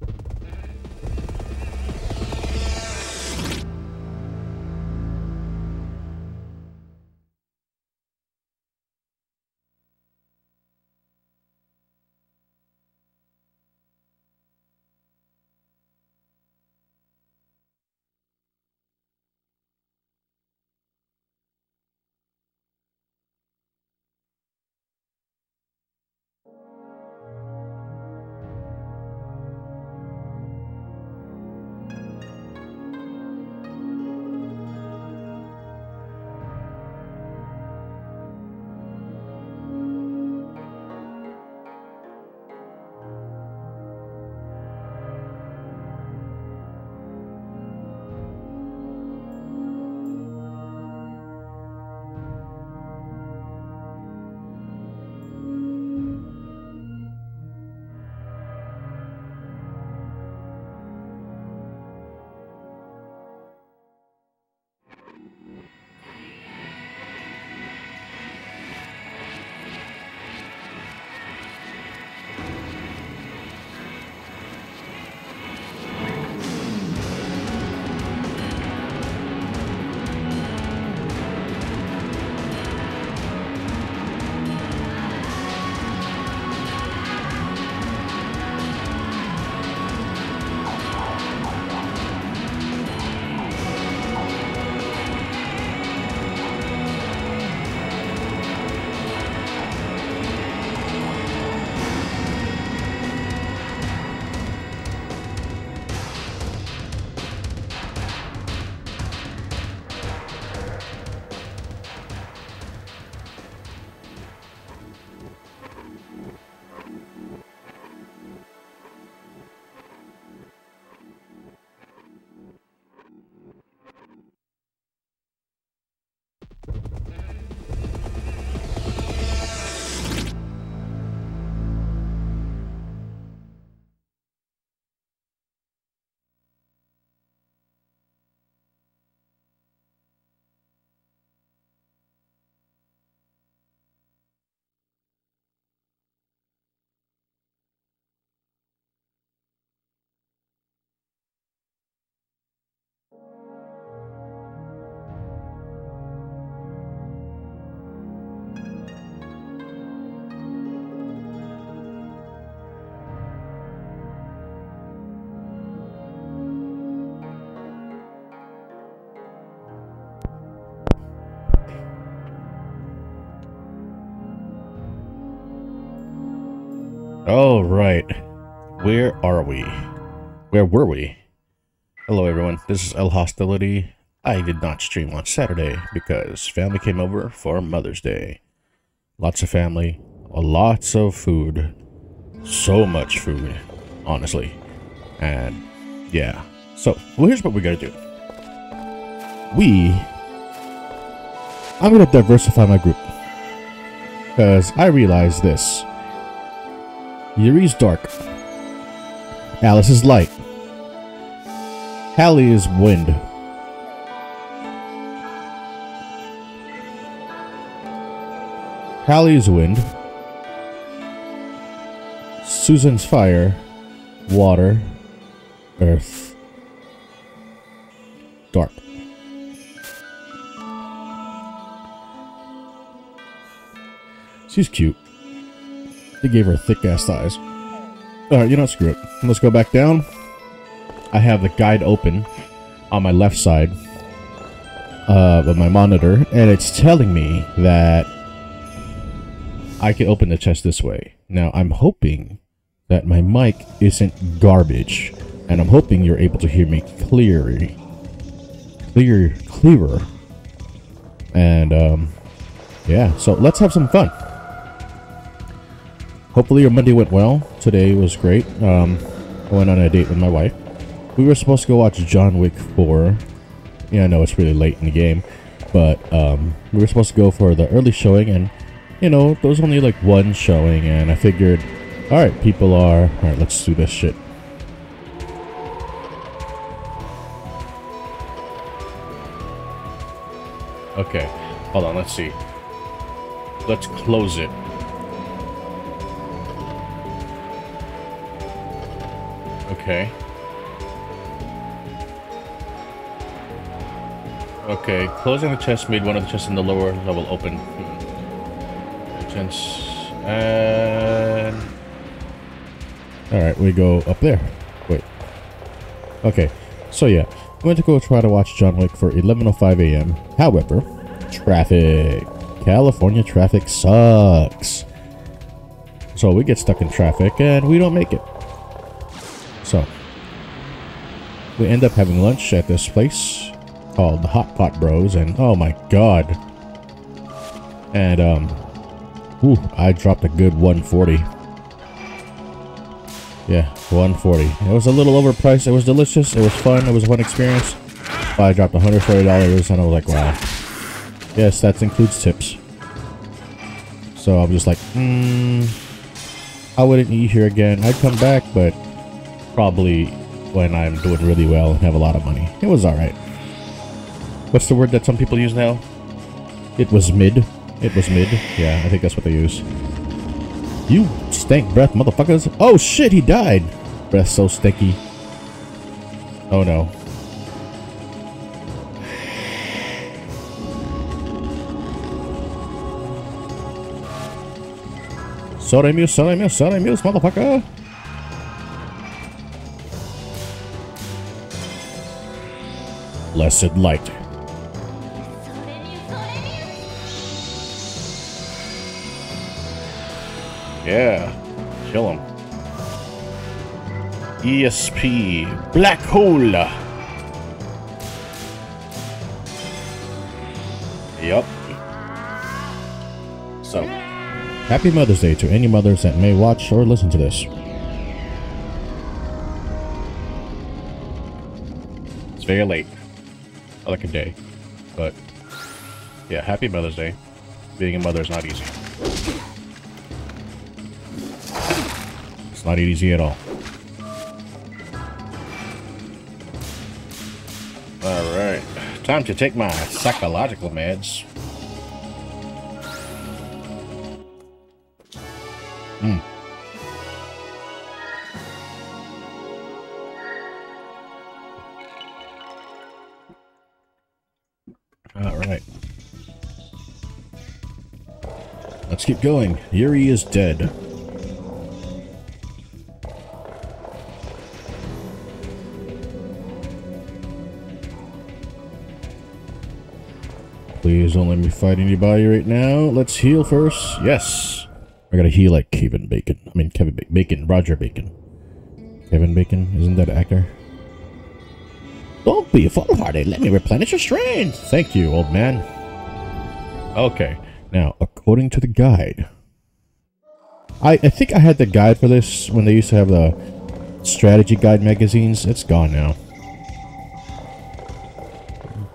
you All right. Where are we? Where were we? Hello, everyone. This is El Hostility. I did not stream on Saturday because family came over for Mother's Day. Lots of family, lots of food, so much food, honestly. And yeah. So, well, here's what we gotta do. We. I'm gonna diversify my group. Because I realize this. Yuri's dark. Alice is light. Halley is wind. Halley is wind. Susan's fire. Water. Earth. Dark. She's cute. They gave her thick ass thighs. Alright, you know, screw it. Let's go back down. I have the guide open on my left side uh, of my monitor, and it's telling me that I can open the chest this way. Now, I'm hoping that my mic isn't garbage, and I'm hoping you're able to hear me clearly. Clear, clearer. And, um, yeah, so let's have some fun. Hopefully your Monday went well. Today was great. Um, I went on a date with my wife. We were supposed to go watch John Wick 4. Yeah, I know it's really late in the game. But um, we were supposed to go for the early showing and, you know, there was only like one showing and I figured, alright, people are... Alright, let's do this shit. Okay, hold on, let's see. Let's close it. Okay. Okay, closing the chest made one of the chests in the lower level open. Hmm. Chance and Alright, we go up there. Wait. Okay, so yeah. I'm going to go try to watch John Wick for 11.05 a.m. However, traffic. California traffic sucks. So we get stuck in traffic and we don't make it. So, we end up having lunch at this place called the Hot Pot Bros and oh my god. And um, whew, I dropped a good 140. Yeah, 140. It was a little overpriced. It was delicious. It was fun. It was a fun experience. But I dropped $140 and I was like, wow. Yes, that includes tips. So I'm just like, hmm, I wouldn't eat here again. I'd come back, but probably when I'm doing really well and have a lot of money. It was alright. What's the word that some people use now? It was mid. It was mid. Yeah, I think that's what they use. You stank breath, motherfuckers. Oh shit, he died. Breath so sticky. Oh no. Sorry, Muse, sorry, Muse, sorry, Muse, motherfucker. Blessed light. Yeah. Kill him. ESP. Black hole. Yup. So, happy Mother's Day to any mothers that may watch or listen to this. It's very late. Like a day. But, yeah, happy Mother's Day. Being a mother is not easy. It's not easy at all. Alright. Time to take my psychological meds. Hmm. Alright. Let's keep going. Yuri is dead. Please don't let me fight anybody right now. Let's heal first. Yes. I gotta heal like Kevin Bacon. I mean, Kevin ba Bacon. Roger Bacon. Kevin Bacon? Isn't that actor? Don't be foolhardy. Let me replenish your strength. Thank you, old man. Okay. Now, according to the guide. I, I think I had the guide for this when they used to have the strategy guide magazines. It's gone now.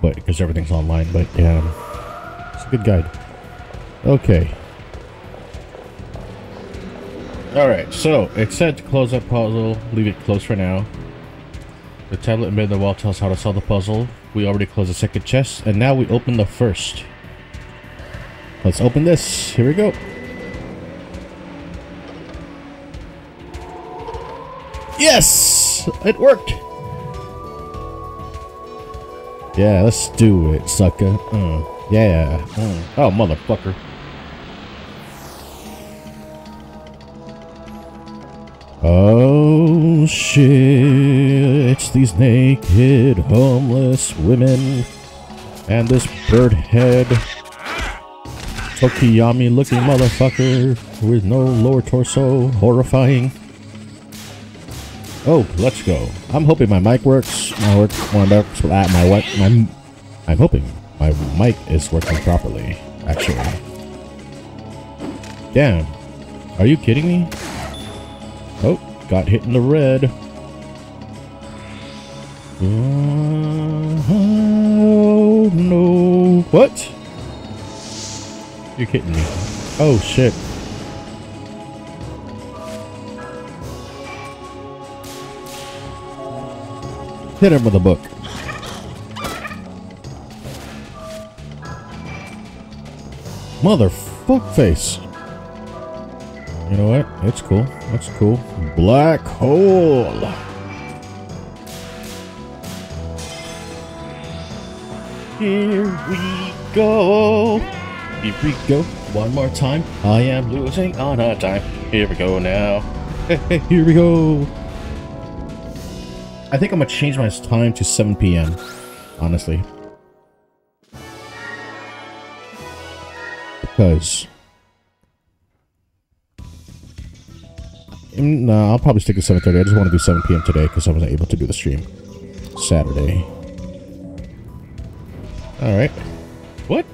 But, because everything's online, but yeah. It's a good guide. Okay. Alright, so it said to close that puzzle, leave it closed for now. The tablet embedded in the wall tells us how to solve the puzzle. We already closed the second chest, and now we open the first. Let's open this. Here we go. Yes! It worked! Yeah, let's do it, sucker. Uh. Yeah. Mm. Oh, motherfucker. Oh shit, these naked homeless women and this bird head Tokiyami looking motherfucker with no lower torso, horrifying. Oh, let's go. I'm hoping my mic works. My work, my works, ah, my what? My, I'm hoping my mic is working properly, actually. Damn. Are you kidding me? Oh, got hit in the red. Oh, no. What? You're kidding me. Oh, shit. Hit him with a book. Motherfuck face. You know what? It's cool. That's cool. Black hole. Here we go. Here we go. One more time. I am losing on a time. Here we go now. Here we go. I think I'm gonna change my time to 7 p.m. Honestly. Because Mm, No, I'll probably stick to 7.30. I just want to do 7 p.m. today because I wasn't able to do the stream Saturday. Alright. What?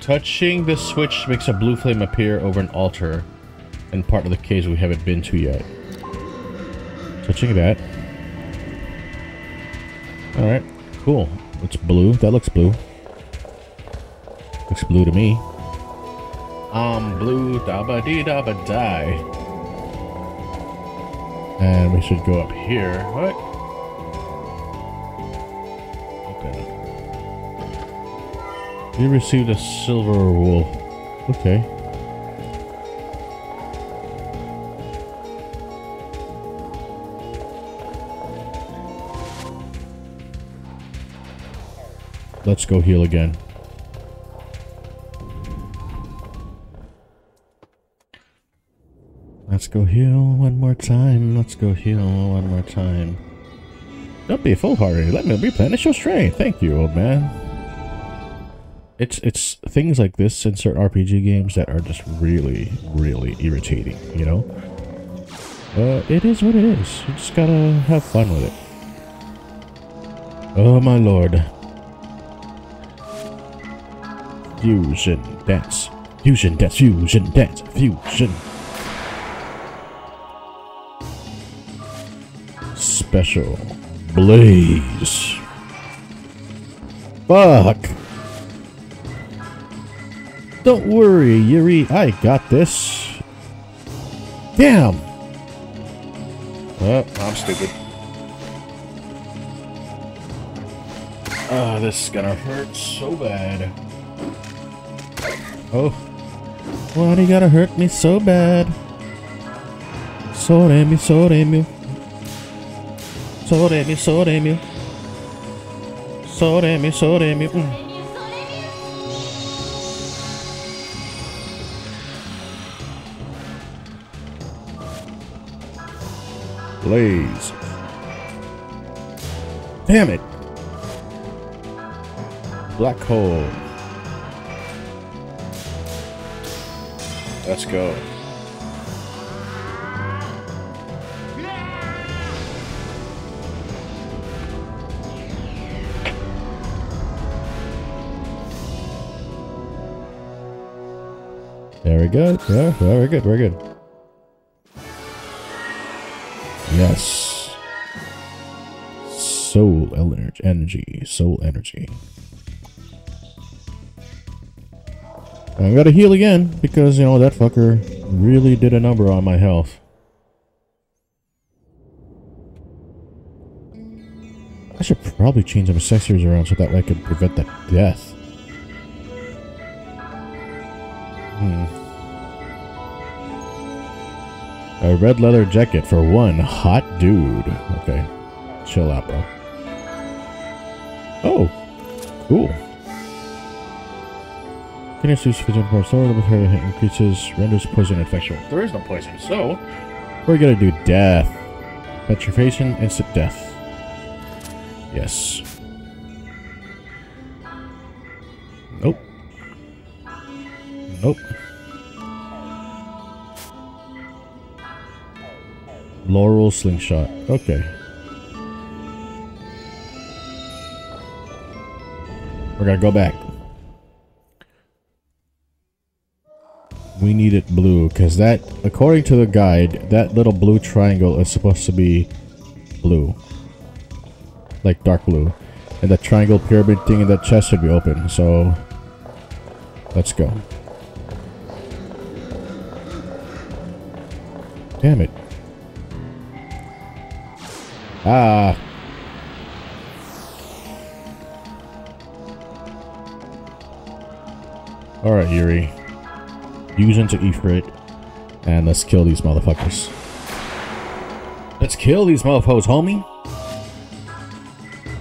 Touching the switch makes a blue flame appear over an altar in part of the caves we haven't been to yet. Touching that. Alright, cool. It's blue. That looks blue. Looks blue to me. Um, blue dabba dee dabba die. And we should go up here. What? Open. You received a silver wool. Okay. Let's go heal again. Go heal one more time. Let's go heal one more time. Don't be foolhardy. Let me replenish your strength. Thank you, old man. It's it's things like this in certain RPG games that are just really, really irritating, you know? Uh, it is what it is. You just gotta have fun with it. Oh my lord. Fusion dance. Fusion dance. Fusion dance. Fusion. Special. Blaze. Fuck. Don't worry, Yuri. I got this. Damn. Oh, I'm stupid. Oh, this is gonna hurt so bad. Oh. Why do you gotta hurt me so bad? Sorry me, sorry me. Sorry me, sorry me. Mm. Blaze. Damn it. Black hole. Let's go. Very good. Yeah, very good. Very good. Yes. Soul energy. Soul energy. I gotta heal again because, you know, that fucker really did a number on my health. I should probably change some accessories around so that I could prevent that death. A red leather jacket for one hot dude. Okay. Chill out, bro. Oh. Cool. Can you sufficient power sword with her increases renders poison infection. There is no poison, so we're gonna do death. Petrification, instant death. Yes. Nope. Nope. Laurel slingshot. Okay. We're gonna go back. We need it blue, because that, according to the guide, that little blue triangle is supposed to be blue. Like dark blue. And the triangle pyramid thing in that chest should be open, so... Let's go. Damn it. Ah. Alright, Yuri. Use into Ifrit. And let's kill these motherfuckers. Let's kill these mofos, homie.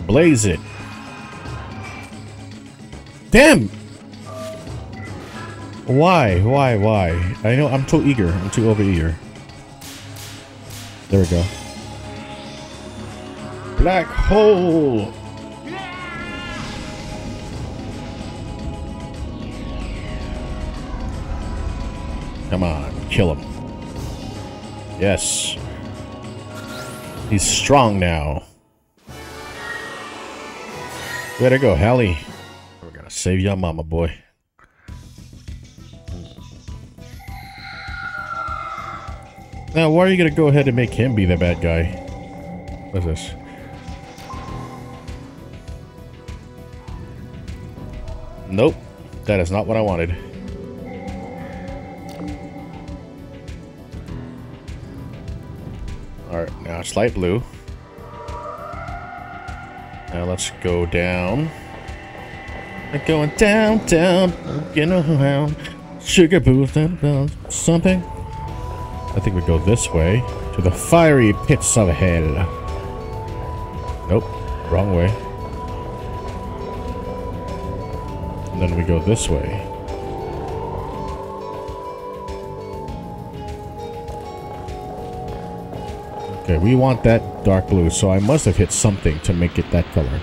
Blaze it. Damn! Why? Why? Why? I know I'm too eager. I'm too over eager. There we go. Black hole! Come on, kill him. Yes. He's strong now. To go, Halley. We're gonna save your mama, boy. Now, why are you gonna go ahead and make him be the bad guy? What's this? Nope. That is not what I wanted. Alright, now it's light blue. Now let's go down. I'm going down, down, getting around. Sugar booth, something. I think we go this way to the fiery pits of hell. Nope, wrong way. Then we go this way. Okay, we want that dark blue, so I must have hit something to make it that color.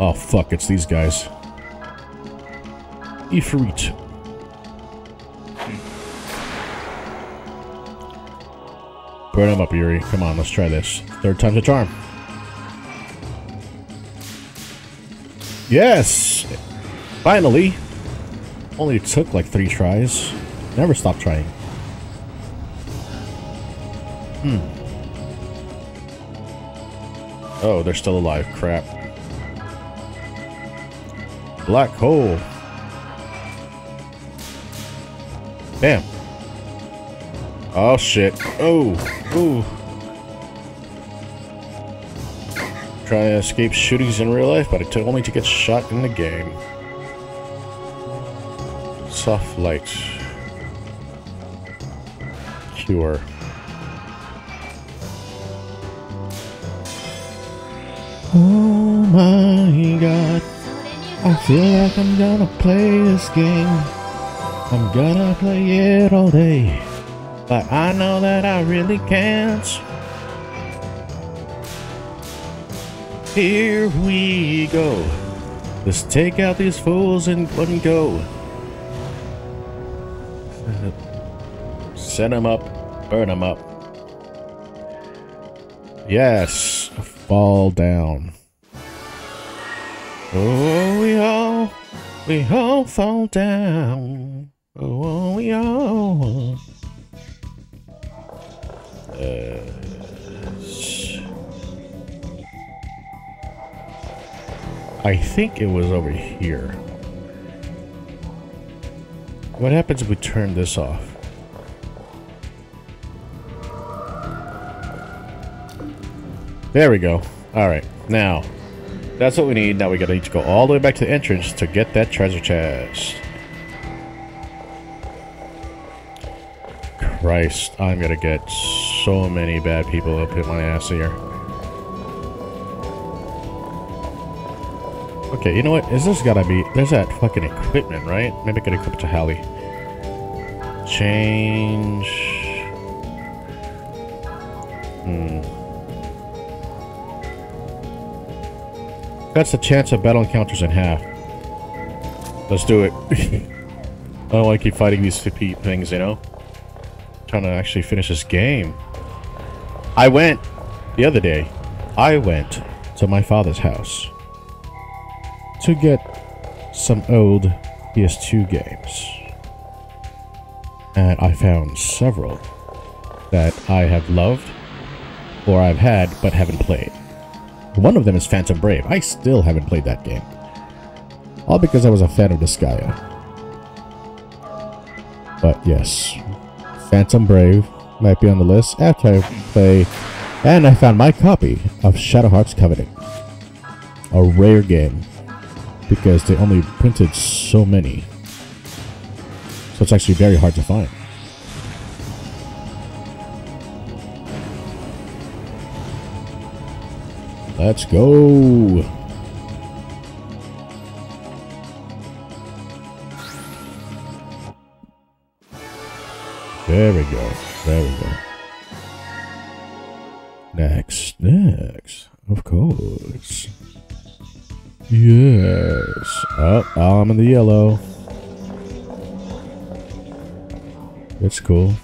Oh, fuck, it's these guys. Ifrit. Burn him up, Yuri. Come on, let's try this. Third time's a charm. Yes! Finally! Only took like three tries. Never stop trying. Hmm. Oh, they're still alive. Crap. Black hole. Damn. Oh, shit. Oh. Ooh. Try to escape shootings in real life, but it took only to get shot in the game. Soft light. Cure. Oh my god. I feel like I'm gonna play this game. I'm gonna play it all day. But I know that I really can't. Here we go. Let's take out these fools and let go. Set them up, burn them up. Yes fall down. Oh, we all, we all fall down. Oh, we all. Uh, I think it was over here. What happens if we turn this off? There we go. Alright, now, that's what we need. Now we gotta need to go all the way back to the entrance to get that treasure chest. Christ, I'm gonna get so many bad people up in my ass here. Okay, you know what? Is this gotta be... There's that fucking equipment, right? Maybe I could equip it to Halley. Change... Hmm... Cuts the chance of battle encounters in half. Let's do it. I don't want to keep fighting these things, you know? trying to actually finish this game. I went, the other day, I went to my father's house to get some old PS2 games. And I found several that I have loved or I've had but haven't played. One of them is Phantom Brave. I still haven't played that game. All because I was a fan of Disgaea. But yes, Phantom Brave might be on the list after I play. And I found my copy of Shadow Hearts Covenant. A rare game because they only printed so many. So it's actually very hard to find. Let's go! There we go. There we go. Next. Next. Of course. Yes. Oh, I'm in the yellow. It's cool.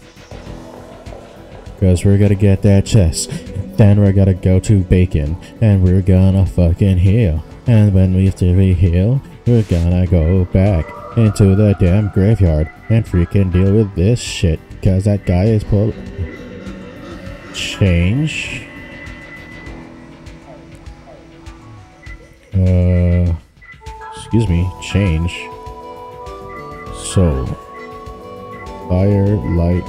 Cause we're gonna get that chest. Then we're gonna go to bacon. And we're gonna fucking heal. And when we have to heal, we're gonna go back into the damn graveyard and freaking deal with this shit. Cause that guy is pull change. Uh, excuse me, change. So, fire, light.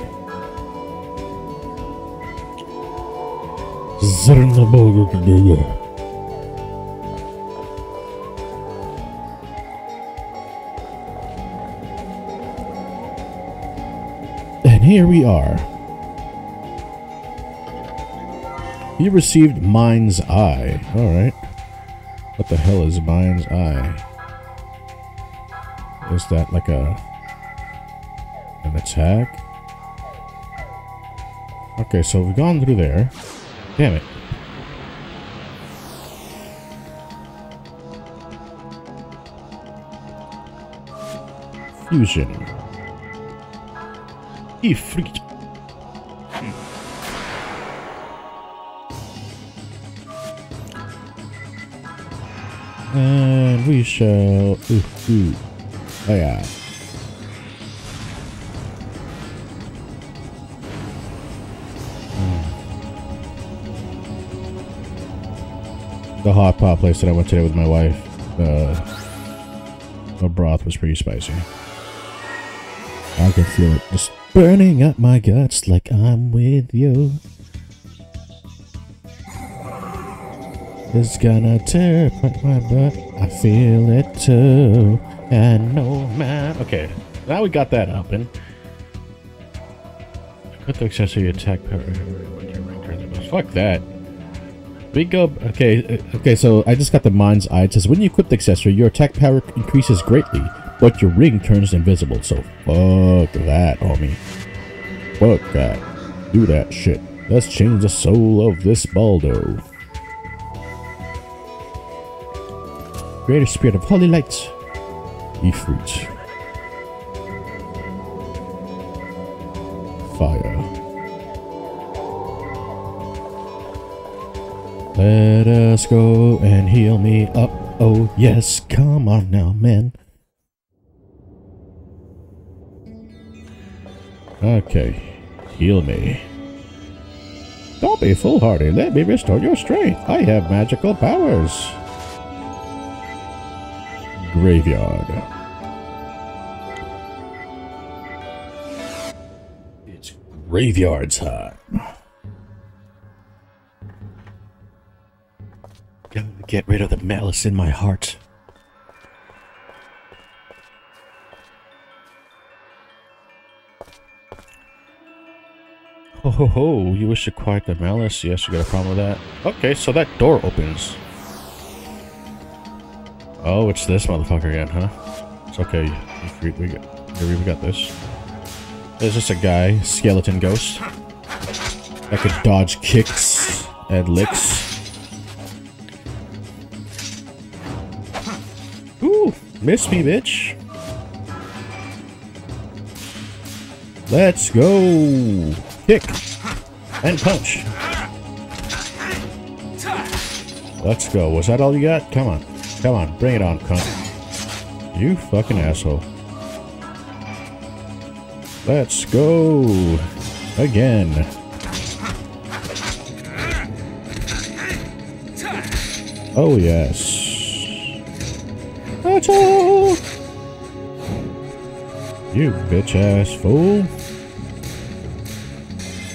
And here we are. You received Mind's Eye. Alright. What the hell is Mind's Eye? Is that like a... An attack? Okay, so we've gone through there. Damn it. Fusion. Ifrit. Hmm. And we shall... Ooh, ooh. Oh yeah. the hot pot place that I went today with my wife, uh, the broth was pretty spicy. I can feel it just burning up my guts like I'm with you. It's gonna tear my butt. I feel it too. And no man. Okay, now we got that open. Put the accessory attack power. Fuck that. We go. Okay, okay. So I just got the mind's eye. It says when you equip the accessory, your attack power increases greatly, but your ring turns invisible. So fuck that, homie. Fuck that. Do that shit. Let's change the soul of this Baldo. Greater spirit of holy light. Ifrit. Fire. Let us go and heal me up. Oh, yes, come on now, man. Okay, heal me. Don't be foolhardy. Let me restore your strength. I have magical powers. Graveyard. Graveyard time. Gotta get rid of the malice in my heart. Ho ho ho, you wish to quiet the malice? Yes, you got a problem with that? Okay, so that door opens. Oh, it's this motherfucker again, huh? It's okay. We, we, we got this. There's just a guy, skeleton ghost. That could dodge kicks and licks. Ooh, miss me, bitch. Let's go. Kick and punch. Let's go. Was that all you got? Come on. Come on. Bring it on, cunt. You fucking asshole. Let's go. Again. Oh, yes. Achoo! You bitch ass fool.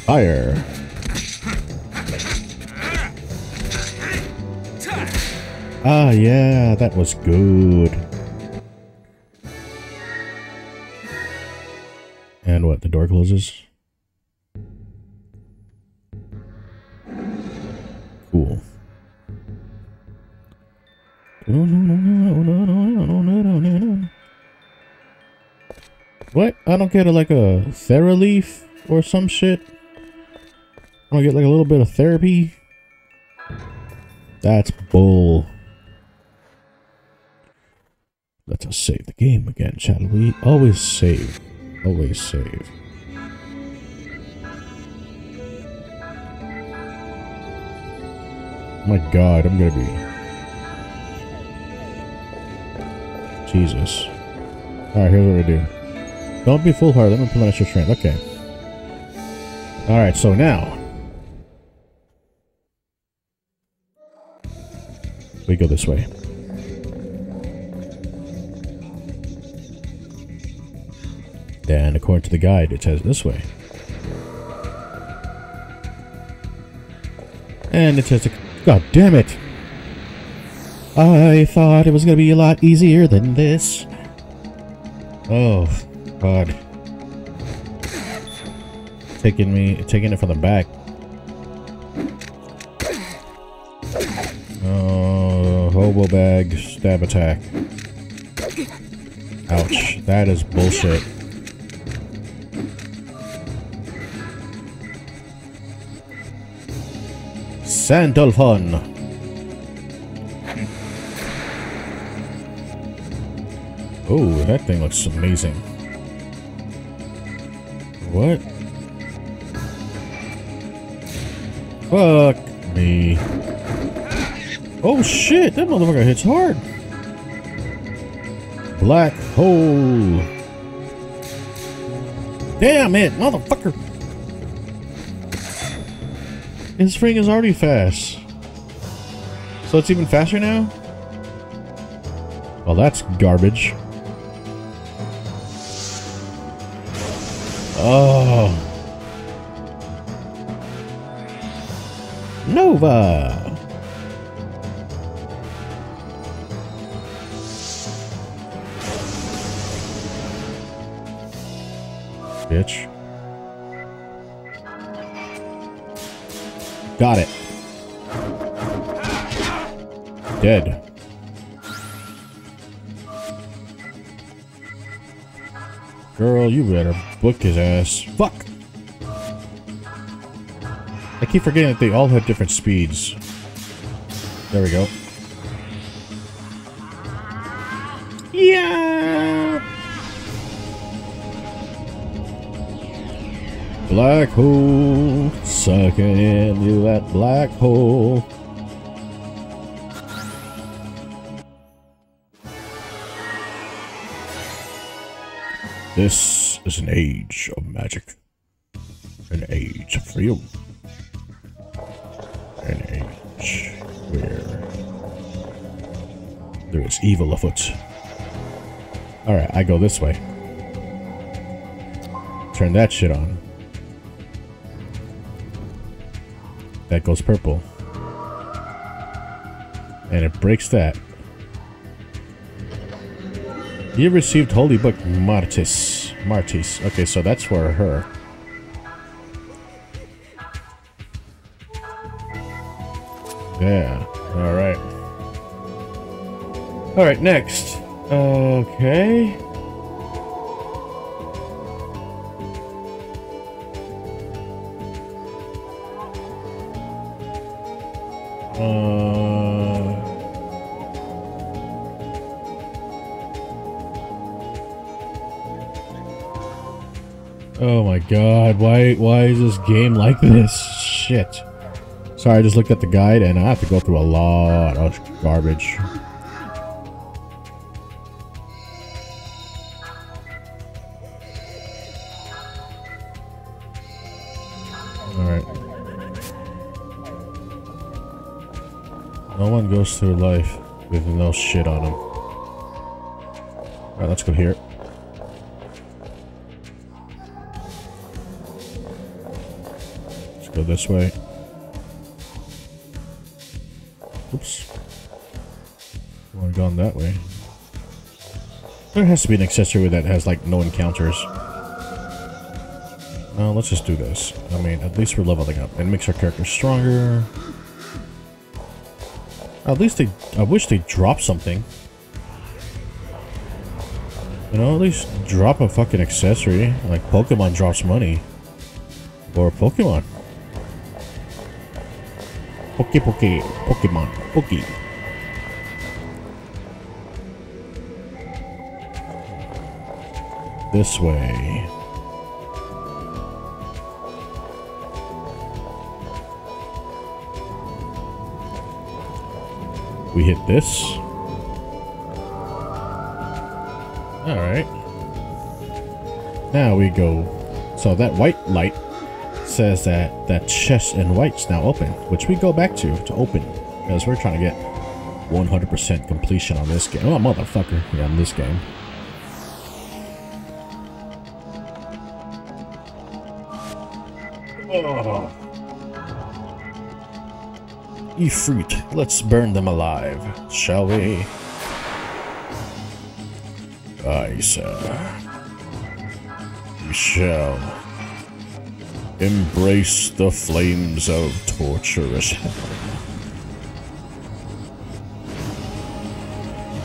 Fire. Ah, yeah, that was good. Cool. What? I don't get a, like a Theraleaf or some shit? I don't get like a little bit of therapy? That's bull. Let us save the game again, shall we? Always save. Always save. My god, I'm gonna be... Jesus. Alright, here's what we do. Don't be foolhardy, let me replenish your strength. Okay. Alright, so now... We go this way. And according to the guide, it says this way. And it says, God damn it! I thought it was going to be a lot easier than this. Oh, God. Taking me, taking it from the back. Oh, hobo bag, stab attack. Ouch, that is bullshit. Sandalphon. Oh, that thing looks amazing. What? Fuck me. Oh shit, that motherfucker hits hard. Black hole. Damn it, motherfucker. His spring is already fast. So it's even faster now? Well, that's garbage. Oh. Nova! You better book his ass. Fuck! I keep forgetting that they all have different speeds. There we go. Yeah! Black hole, sucking into that black hole. This is an age of magic. An age of freedom. An age where there is evil afoot. Alright, I go this way. Turn that shit on. That goes purple. And it breaks that. You received Holy Book Martis. Martis. Okay, so that's for her. Yeah. Alright. Alright, next. Okay. Uh, god, why why is this game like this? Shit. Sorry, I just looked at the guide and I have to go through a lot of garbage. Alright. No one goes through life with no shit on them. Alright, let's go here. Go this way. Oops. Well, gone that way. There has to be an accessory that has, like, no encounters. Uh, let's just do this. I mean, at least we're leveling up. And makes our character stronger. At least they... I wish they dropped something. You know, at least drop a fucking accessory. Like Pokemon drops money. Or Pokemon. Poke Poke. Pokemon. Poke. This way. We hit this. Alright. Now we go. So that white light says that that chest in white's now open, which we go back to to open because we're trying to get 100% completion on this game. Oh, motherfucker. Yeah, on this game. Oh. Ifrit, let's burn them alive, shall we? I sir. We shall embrace the flames of torturous hell.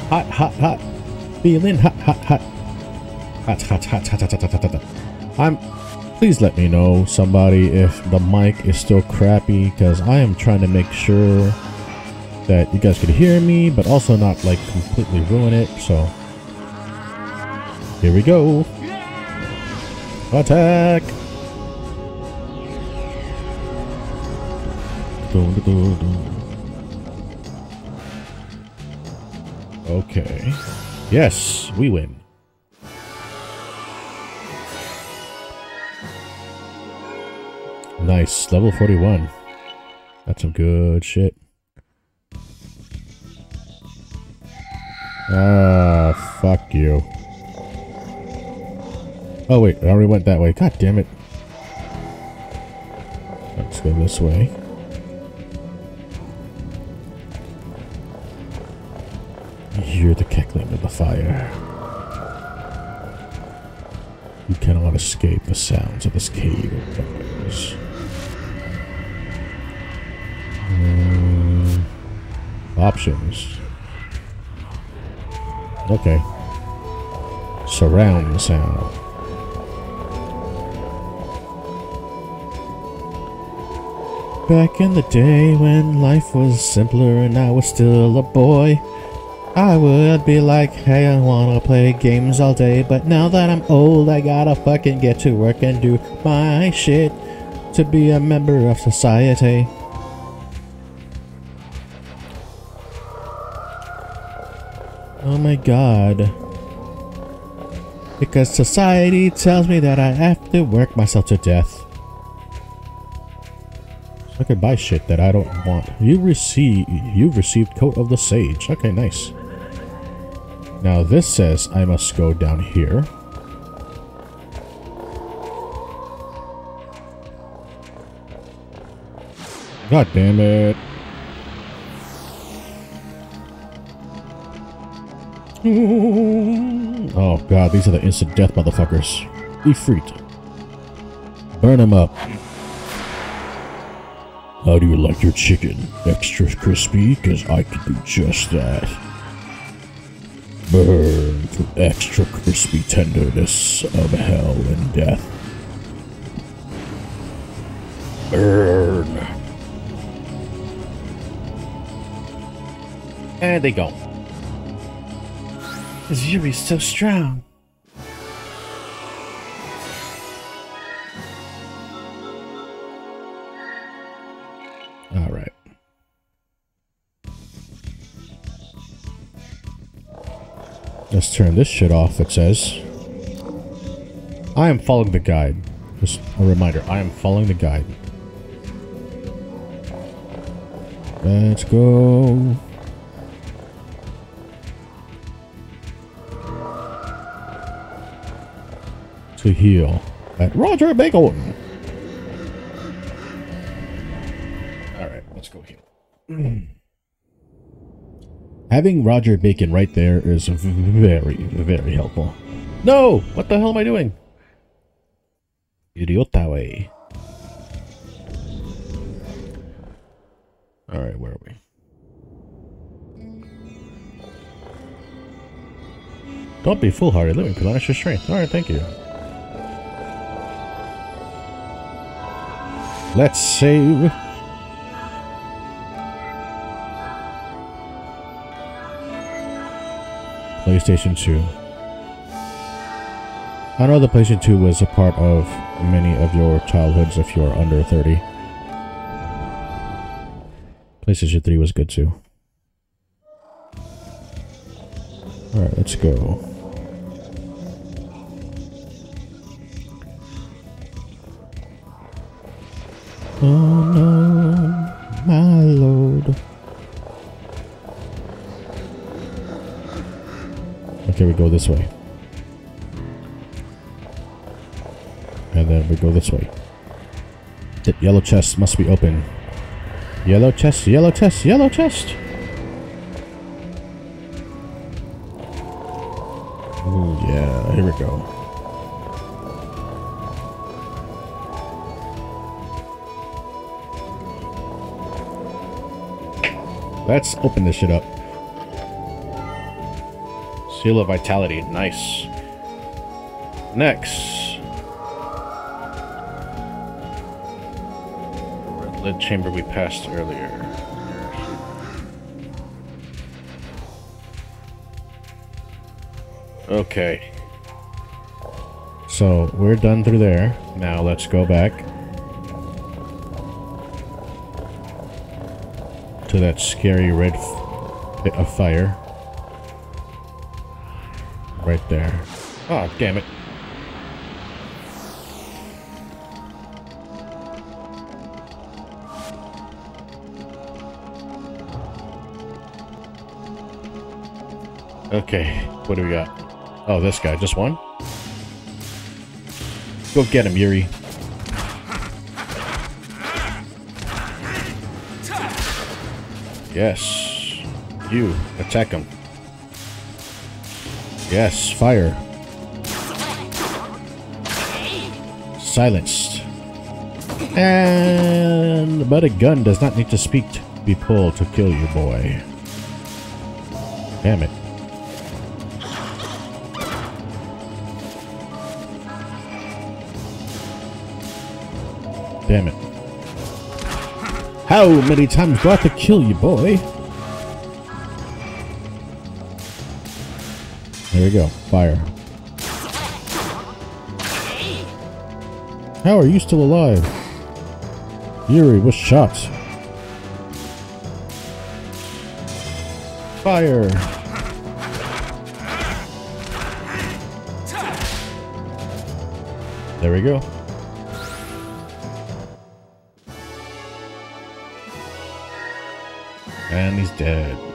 Hot, hot, hot. Feeling hot, hot, hot. Hot, hot, hot, hot, hot, hot, hot, hot. hot. I'm... Please let me know, somebody, if the mic is still crappy, because I am trying to make sure that you guys could hear me, but also not, like, completely ruin it, so... Here we go. Attack! Okay. Yes, we win. Nice. Level 41. That's some good shit. Ah, fuck you. Oh wait, I already went that way. God damn it. Let's go this way. Hear the cackling of the fire. You cannot escape the sounds of this cave of darkness. Mm, options. Okay. Surround sound. Back in the day when life was simpler and I was still a boy, I would be like, hey, I wanna play games all day, but now that I'm old, I gotta fucking get to work and do my shit to be a member of society. Oh my god. Because society tells me that I have to work myself to death. I could buy shit that I don't want. You receive you've received Coat of the Sage. Okay, nice. Now this says I must go down here. God damn it. Oh god, these are the instant death motherfuckers. Ifrit. Burn them up. How do you like your chicken? Extra crispy? Cause I can do just that. Burn to extra crispy tenderness of hell and death. Burn. And they go. Cause Yuri's so strong. Alright. Let's turn this shit off, it says. I am following the guide. Just a reminder, I am following the guide. Let's go. To heal at Roger Bacon. Alright, let's go heal. Having Roger Bacon right there is very, very helpful. No! What the hell am I doing? Idiotawe. Alright, where are we? Don't be foolhardy. Let me replenish your strength. Alright, thank you. Let's save. PlayStation 2. I know the PlayStation 2 was a part of many of your childhoods if you're under 30. PlayStation 3 was good too. Alright, let's go. Oh no, my lord. Okay, we go this way. And then we go this way. The yellow chest must be open. Yellow chest, yellow chest, yellow chest! Ooh, yeah, here we go. Let's open this shit up. Seal of Vitality. Nice. Next. Red chamber we passed earlier. Okay. So, we're done through there. Now let's go back. To that scary red bit of fire. Right there. Oh, damn it. Okay, what do we got? Oh, this guy. Just one? Go get him, Yuri. Yes. You. Attack him. Yes, fire. Silenced. And... But a gun does not need to speak to be pulled to kill you, boy. Damn it. Damn it. How many times do I have to kill you, boy? There we go. Fire. How are you still alive? Yuri was shot. Fire. There we go. And he's dead.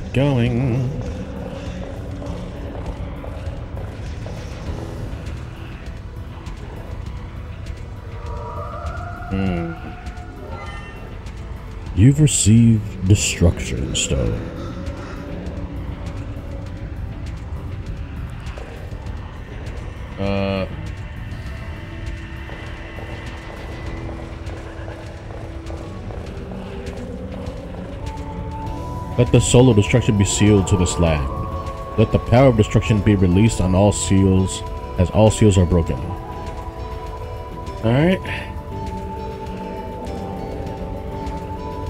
Keep going. Hmm. You've received Destruction Stone. Let the soul of destruction be sealed to this land. Let the power of destruction be released on all seals, as all seals are broken. Alright.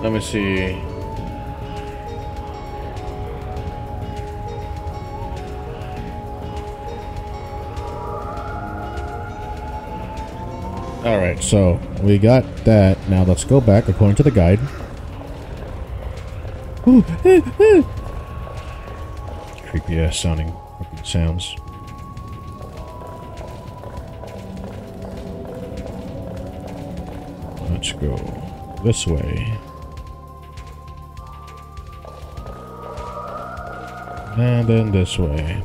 Let me see. Alright, so we got that. Now let's go back according to the guide. Creepy ass sounding fucking sounds. Let's go this way. And then this way.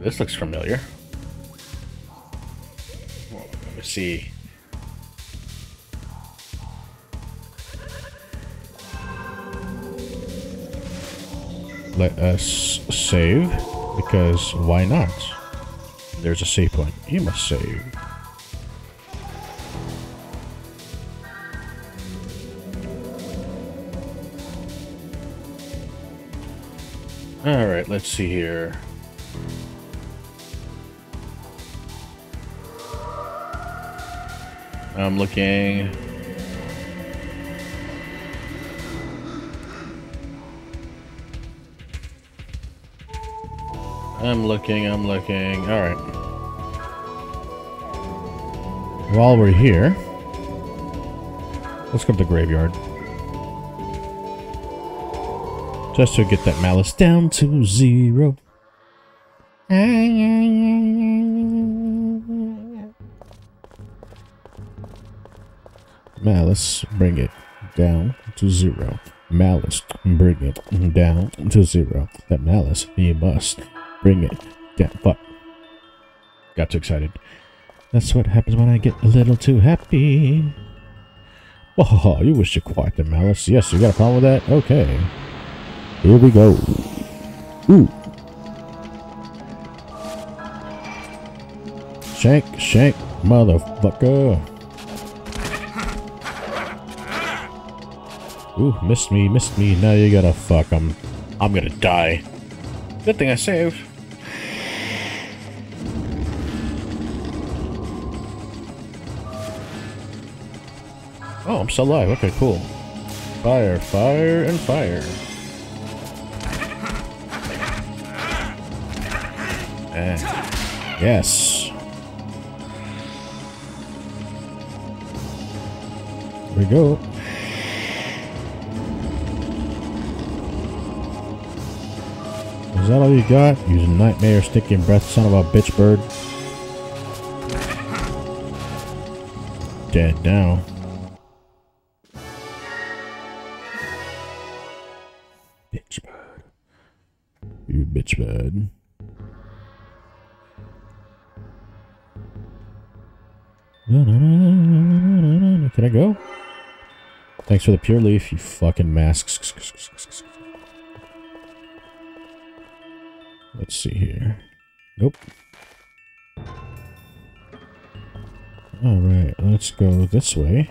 This looks familiar. Well, let me see. Let us save, because why not? There's a save point. You must save. Alright, let's see here. I'm looking. I'm looking, I'm looking. Alright. While we're here, let's go to the graveyard. Just to get that malice down to zero. Malice, bring it down to zero. Malice, bring it down to zero. That malice, you must bring it down. Fuck. Got too excited. That's what happens when I get a little too happy. Oh, you wish you quiet the malice. Yes, you got a problem with that? Okay. Here we go. Ooh. Shank, shank, motherfucker. Ooh, missed me, missed me. Now you gotta fuck. I'm gonna die. Good thing I saved. I'm still alive. Okay, cool. Fire, fire, and fire. Eh. Yes. Here we go. Is that all you got? Using nightmare sticking breath, son of a bitch bird. Dead now. For the pure leaf, you fucking masks. Let's see here. Nope. Alright, let's go this way.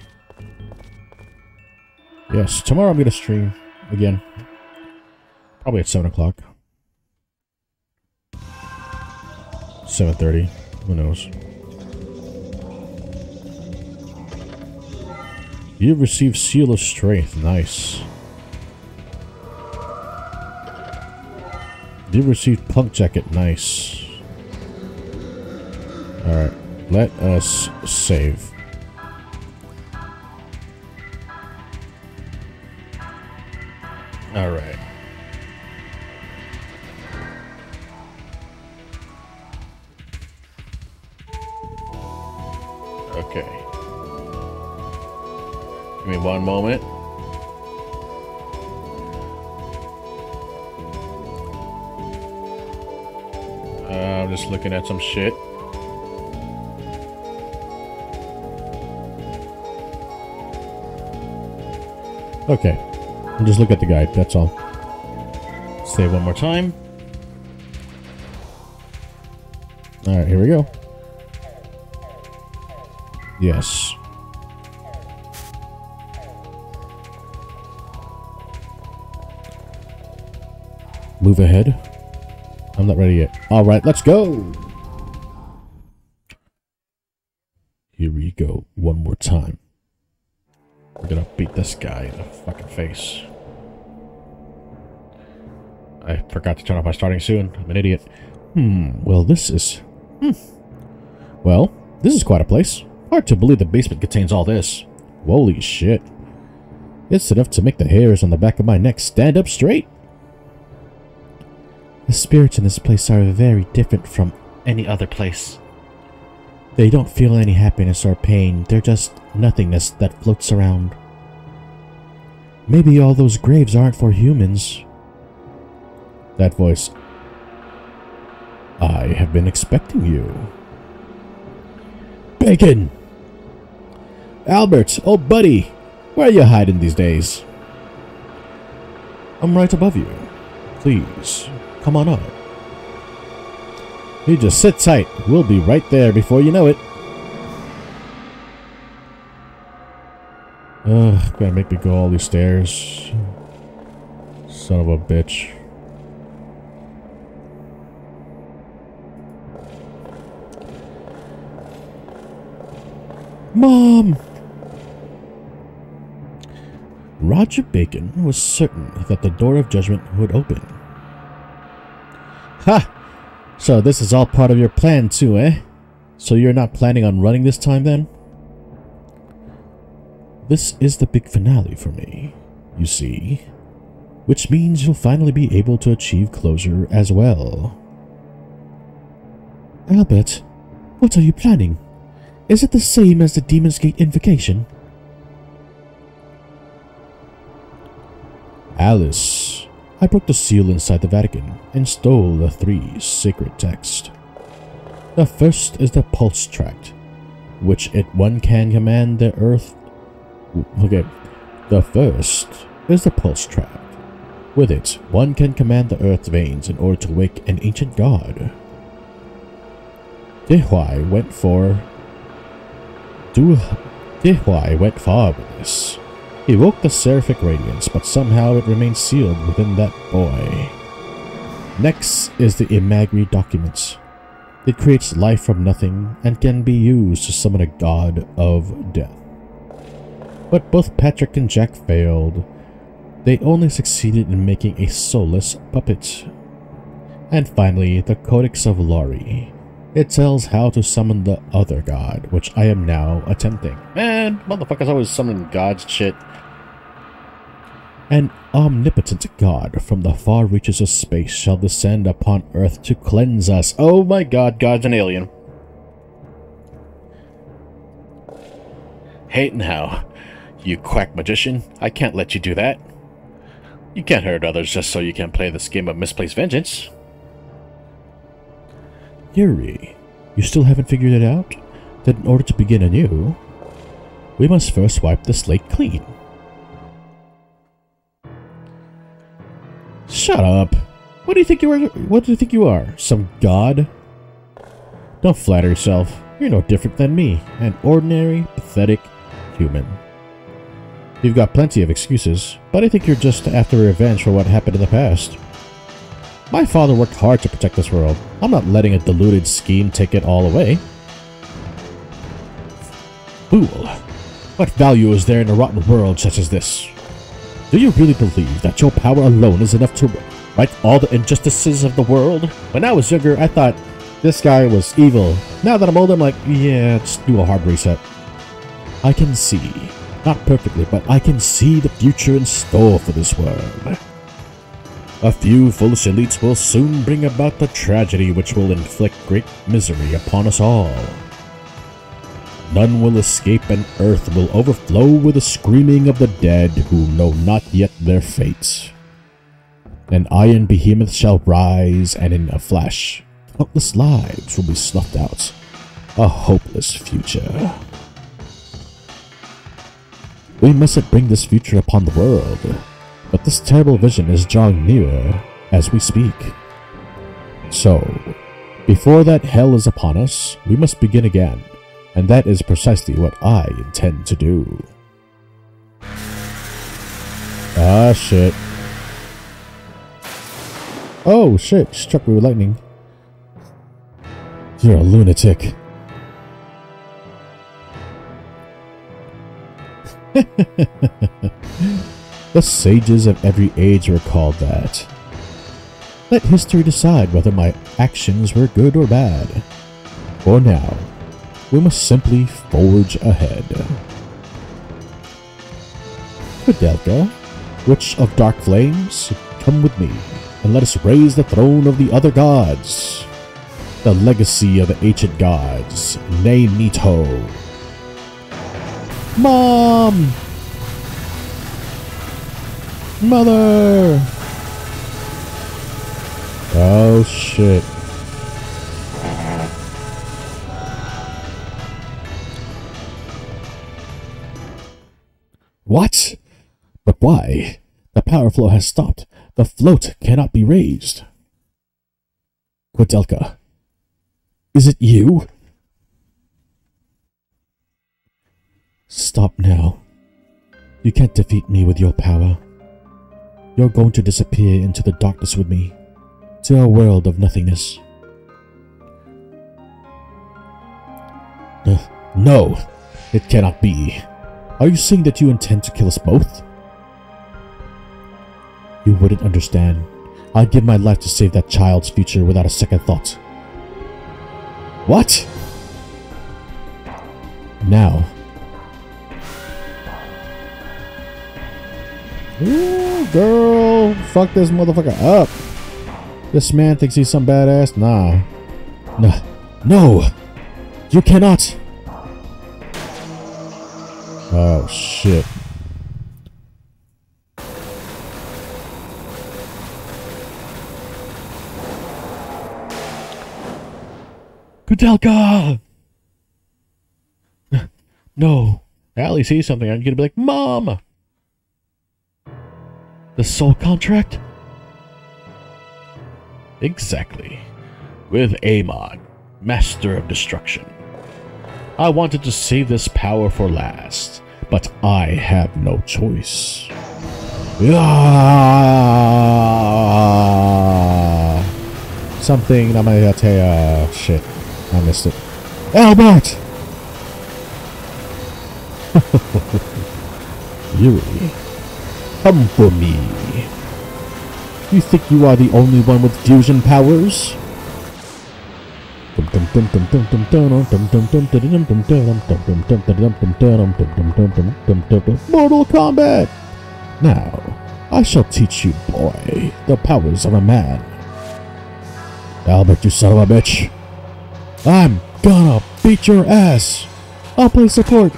Yes, tomorrow I'm going to stream again. Probably at 7 o'clock. 7.30. Who knows? You've received Seal of Strength. Nice. You've received Punk Jacket. Nice. Alright. Let us save. Alright. Give me one moment. Uh, I'm just looking at some shit. Okay. I'll just look at the guide, that's all. Save one more time. Alright, here we go. Yes. Move ahead. I'm not ready yet. Alright, let's go! Here we go. One more time. We're gonna beat this guy in the fucking face. I forgot to turn off my starting soon. I'm an idiot. Hmm, well this is... Hmm. Well, this is quite a place. Hard to believe the basement contains all this. Holy shit. It's enough to make the hairs on the back of my neck stand up straight. The spirits in this place are very different from any other place. They don't feel any happiness or pain, they're just nothingness that floats around. Maybe all those graves aren't for humans. That voice. I have been expecting you. Bacon! Albert, old buddy, where are you hiding these days? I'm right above you. Please, come on up. You just sit tight. We'll be right there before you know it. Ugh, gonna make me go all these stairs. Son of a bitch. Mom! Roger Bacon was certain that the door of judgment would open. Ha! So this is all part of your plan too, eh? So you're not planning on running this time then? This is the big finale for me, you see. Which means you'll finally be able to achieve closure as well. Albert, what are you planning? Is it the same as the Demon's Gate invocation? Alice, I broke the seal inside the Vatican and stole the three sacred texts. The first is the Pulse Tract, which it one can command the earth. Okay, the first is the Pulse Tract. With it, one can command the earth's veins in order to wake an ancient god. Dehuai went for Dehuai went far with this. He woke the seraphic radiance, but somehow it remained sealed within that boy. Next is the Emigre documents. It creates life from nothing and can be used to summon a god of death. But both Patrick and Jack failed. They only succeeded in making a soulless puppet. And finally, the Codex of Lori. It tells how to summon the other god, which I am now attempting. Man, motherfuckers always summoning gods shit. An omnipotent god from the far reaches of space shall descend upon earth to cleanse us. Oh my god, God's an alien. Hating now, You quack magician, I can't let you do that. You can't hurt others just so you can play this game of misplaced vengeance. Yuri, you still haven't figured it out? That in order to begin anew, we must first wipe the slate clean. Shut up. What do you think you are? What do you think you are? Some god? Don't flatter yourself. You're no different than me, an ordinary, pathetic human. You've got plenty of excuses, but I think you're just after revenge for what happened in the past. My father worked hard to protect this world. I'm not letting a deluded scheme take it all away. Fool! What value is there in a rotten world such as this? Do you really believe that your power alone is enough to right all the injustices of the world? When I was younger, I thought this guy was evil. Now that I'm older, I'm like, yeah, let's do a hard reset. I can see, not perfectly, but I can see the future in store for this world. A few foolish elites will soon bring about the tragedy which will inflict great misery upon us all. None will escape and earth will overflow with the screaming of the dead who know not yet their fates. An iron behemoth shall rise and in a flash, countless lives will be snuffed out. A hopeless future. We mustn't bring this future upon the world. But this terrible vision is drawing nearer as we speak. So, before that hell is upon us, we must begin again, and that is precisely what I intend to do. Ah, shit. Oh, shit, struck me with lightning. You're a lunatic. The sages of every age were called that. Let history decide whether my actions were good or bad. For now, we must simply forge ahead. Koudelka, Witch of Dark Flames, come with me, and let us raise the throne of the other gods. The legacy of the ancient gods, Nemeton. Mom! Mother! Oh shit. What? But why? The power flow has stopped. The float cannot be raised. Koudelka. Is it you? Stop now. You can't defeat me with your power. You're going to disappear into the darkness with me, to a world of nothingness. Uh, no, it cannot be. Are you saying that you intend to kill us both? You wouldn't understand. I'd give my life to save that child's future without a second thought. What? Now. Ooh, girl. Fuck this motherfucker up. This man thinks he's some badass. Nah. Nah. No. You cannot. Oh, shit. Koudelka! No. Allie sees something, I'm gonna be like, Mom! The soul contract? Exactly. With Amon, Master of Destruction. I wanted to save this power for last, but I have no choice. Ah! Something Namayatea. Shit. I missed it. Albert! Yuri, Come for me. You think you are the only one with fusion powers? Mortal Kombat! Now, I shall teach you, boy, the powers of a man. Albert, you son of a bitch. I'm gonna beat your ass. I'll play support.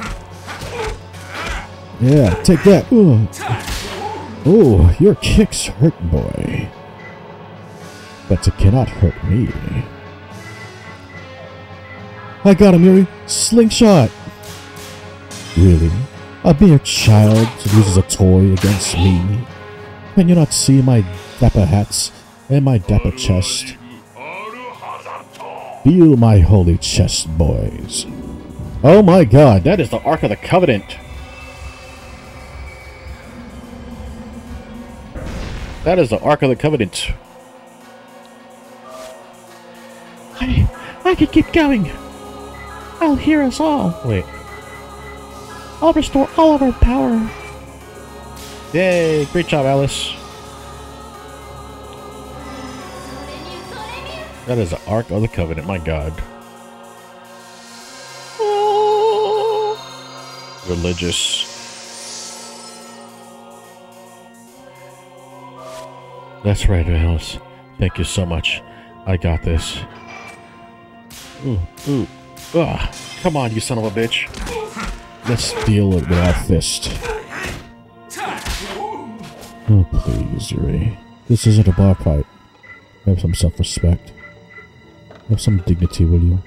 Yeah, take that. Ooh. Oh, your kicks hurt, boy. But it cannot hurt me. I got him, Yuri. Slingshot. Really? A mere child uses a toy against me? Can you not see my dapper hats and my dapper chest? Feel my holy chest, boys. Oh my god, that is the Ark of the Covenant. That is the Ark of the Covenant. I, I can keep going. I'll hear us all. Wait. I'll restore all of our power. Yay, great job, Alice. That is the Ark of the Covenant, my god. Oh. Religious. That's right, Alice. Thank you so much. I got this. Ooh, ooh. Ah, come on, you son of a bitch. Let's deal it with our fist. Oh, please, Yuri. This isn't a bar fight. Have some self-respect. Have some dignity, will you?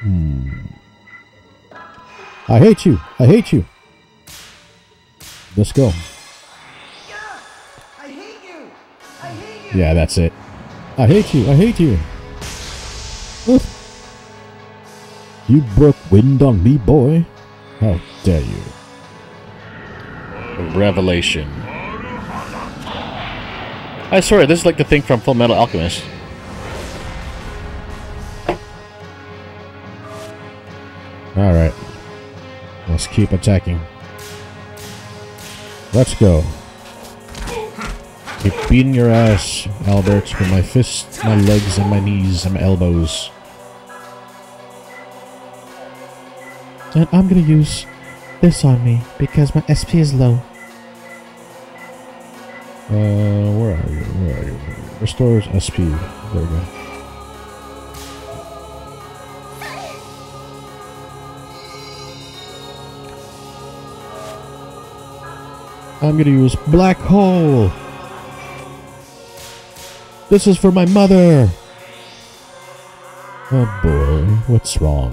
Hmm. I hate you! I hate you! Let's go. I hate you! I hate you! Yeah, that's it. I hate you! I hate you! You broke wind on me, boy. How dare you? Revelation. I swear, this is like the thing from Fullmetal Alchemist. Alright. Let's keep attacking. Let's go. Keep beating your ass, Albert, with my fists, my legs, and my knees, and my elbows. And I'm gonna use this on me because my SP is low. Uh, where are you? Where are you? Restores SP. There we go. I'm gonna use Black Hole! This is for my mother! Oh boy, what's wrong?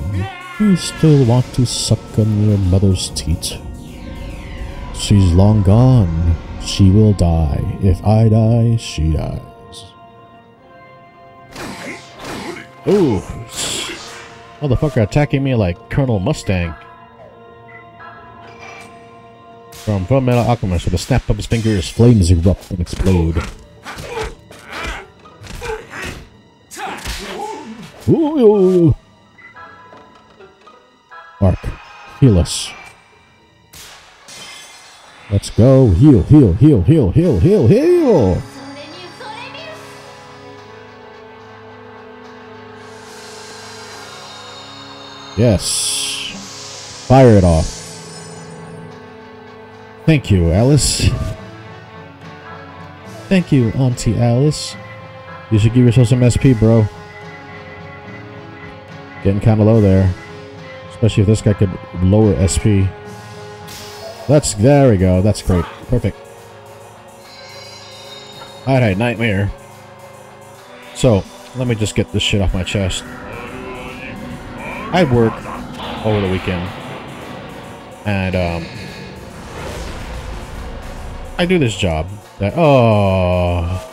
You still want to suck on your mother's teat? She's long gone. She will die. If I die, she dies. Ooh. Motherfucker attacking me like Colonel Mustang. From Fullmetal Alchemist, with a snap of his fingers, flames erupt and explode. Ooh. Arc, heal us. Let's go. Heal, heal, heal, heal, heal, heal, heal. Yes. Fire it off. Thank you, Alice. Thank you, Auntie Alice. You should give yourself some SP, bro. Getting kind of low there. Especially if this guy could lower SP. That's, there we go. That's great. Perfect. Alright, Nightmare. So, let me just get this shit off my chest. I work over the weekend, and um, I do this job that oh.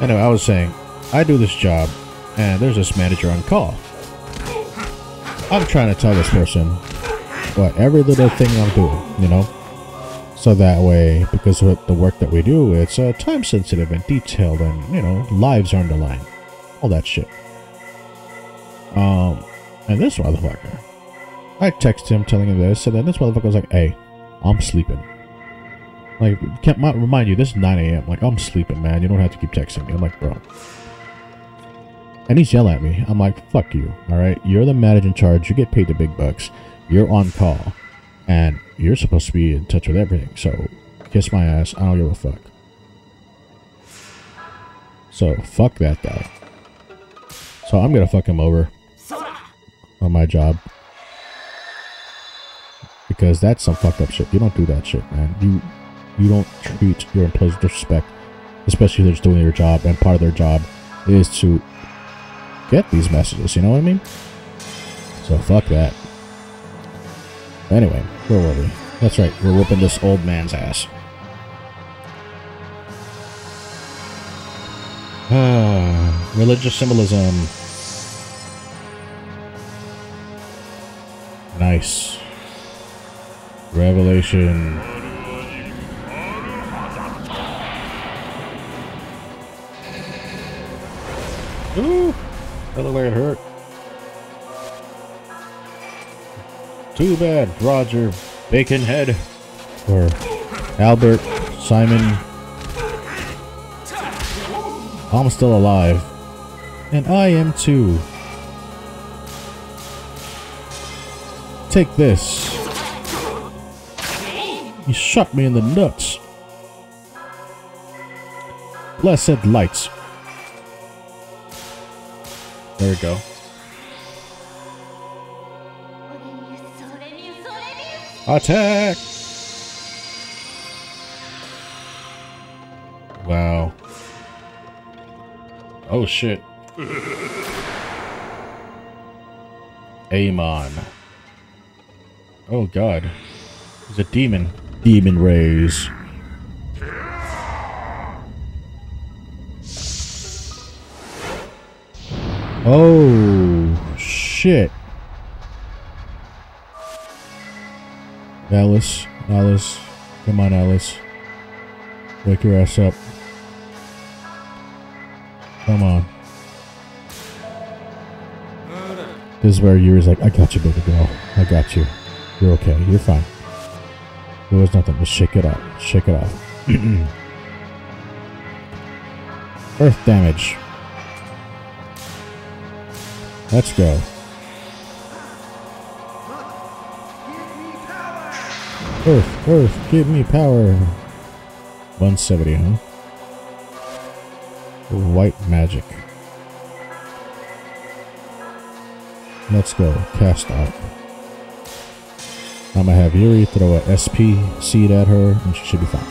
Anyway, I was saying, I do this job, and there's this manager on call. I'm trying to tell this person what every little thing I'm doing, you know, so that way, because of the work that we do, it's uh, time sensitive and detailed, and you know, lives are on the line, all that shit. Um, and this motherfucker, I text him telling him this, and then this motherfucker was like, "Hey, I'm sleeping." Like, can't remind you, this is 9 a.m. Like, I'm sleeping, man. You don't have to keep texting me. I'm like, bro. And he's yelling at me. I'm like, fuck you. All right, you're the manager in charge. You get paid the big bucks. You're on call, and you're supposed to be in touch with everything. So, kiss my ass. I don't give a fuck. So, fuck that guy. So I'm gonna fuck him over on my job. Because that's some fucked up shit. You don't do that shit, man. You you don't treat your employees with respect, especially if they're just doing their job and part of their job is to get these messages, you know what I mean? So fuck that. Anyway, where were we? That's right, we're whooping this old man's ass. Ah, religious symbolism. Nice. Revelation. Ooh, that looked like it hurt. Too bad, Roger Baconhead. Or Albert Simon. I'm still alive. And I am too. Take this. You shot me in the nuts. Blessed lights. There we go. Attack! Wow. Oh shit. Amon. Oh god. He's a demon. Demon rays. Oh shit. Alice, Alice, come on, Alice. Wake your ass up. Come on. This is where Yuri's like, I got you, baby girl. I got you. You're okay. You're fine. There was nothing. Just shake it off. Shake it off. Earth damage. Let's go. Earth, Earth, give me power. 170, huh? White magic. Let's go. Cast out. I'm gonna have Yuri throw a SP seed at her, and she should be fine.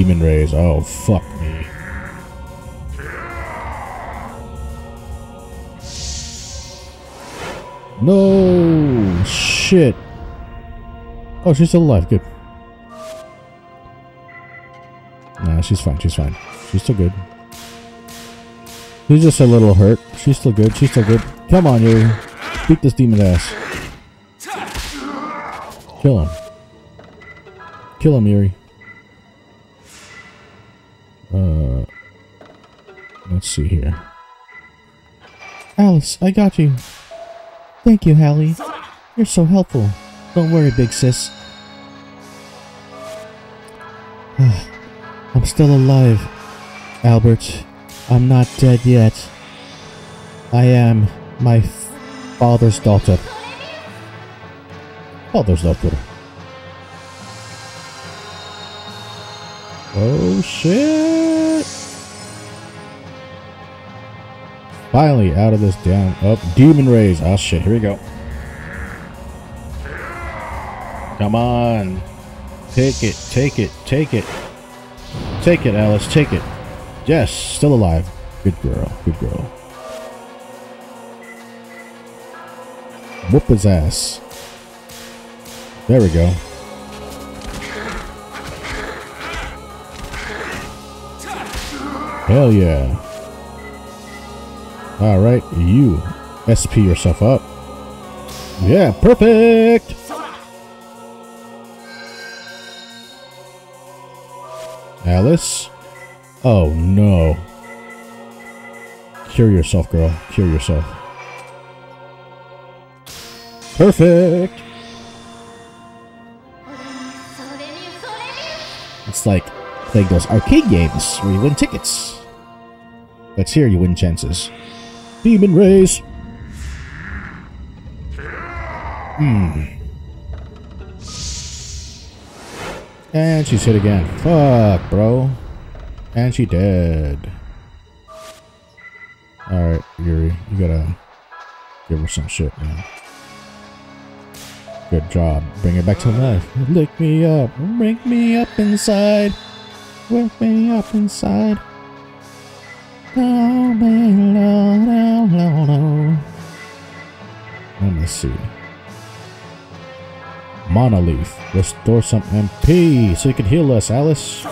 Demon rays. Oh, fuck me. No shit. Oh, she's still alive. Good. Nah, she's fine. She's fine. She's still good. She's just a little hurt. She's still good. She's still good. Come on, you. Beat this demon ass. Kill him. Kill him, Yuri. See here. Alice, I got you. Thank you, Halley. You're so helpful. Don't worry, big sis. I'm still alive, Albert. I'm not dead yet. I am my father's daughter. Father's daughter. Oh shit! Finally out of this down up oh, demon rays. Oh shit, here we go. Come on. Take it, take it, take it. Take it, Alice, take it. Yes, still alive. Good girl, good girl. Whoop his ass. There we go. Hell yeah. Alright, you SP yourself up. Yeah, perfect! Alice? Oh no. Cure yourself, girl. Cure yourself. Perfect! It's like playing those arcade games where you win tickets. But here you win chances. Demon Rays! Hmm. And she's hit again. Fuck, bro. And she dead. Alright, Yuri, you gotta give her some shit, man. Good job. Bring it back to life. Lick me up. Bring me up inside. Wake me up inside. Let me see. Monolith. Restore some MP so you can heal us, Alice.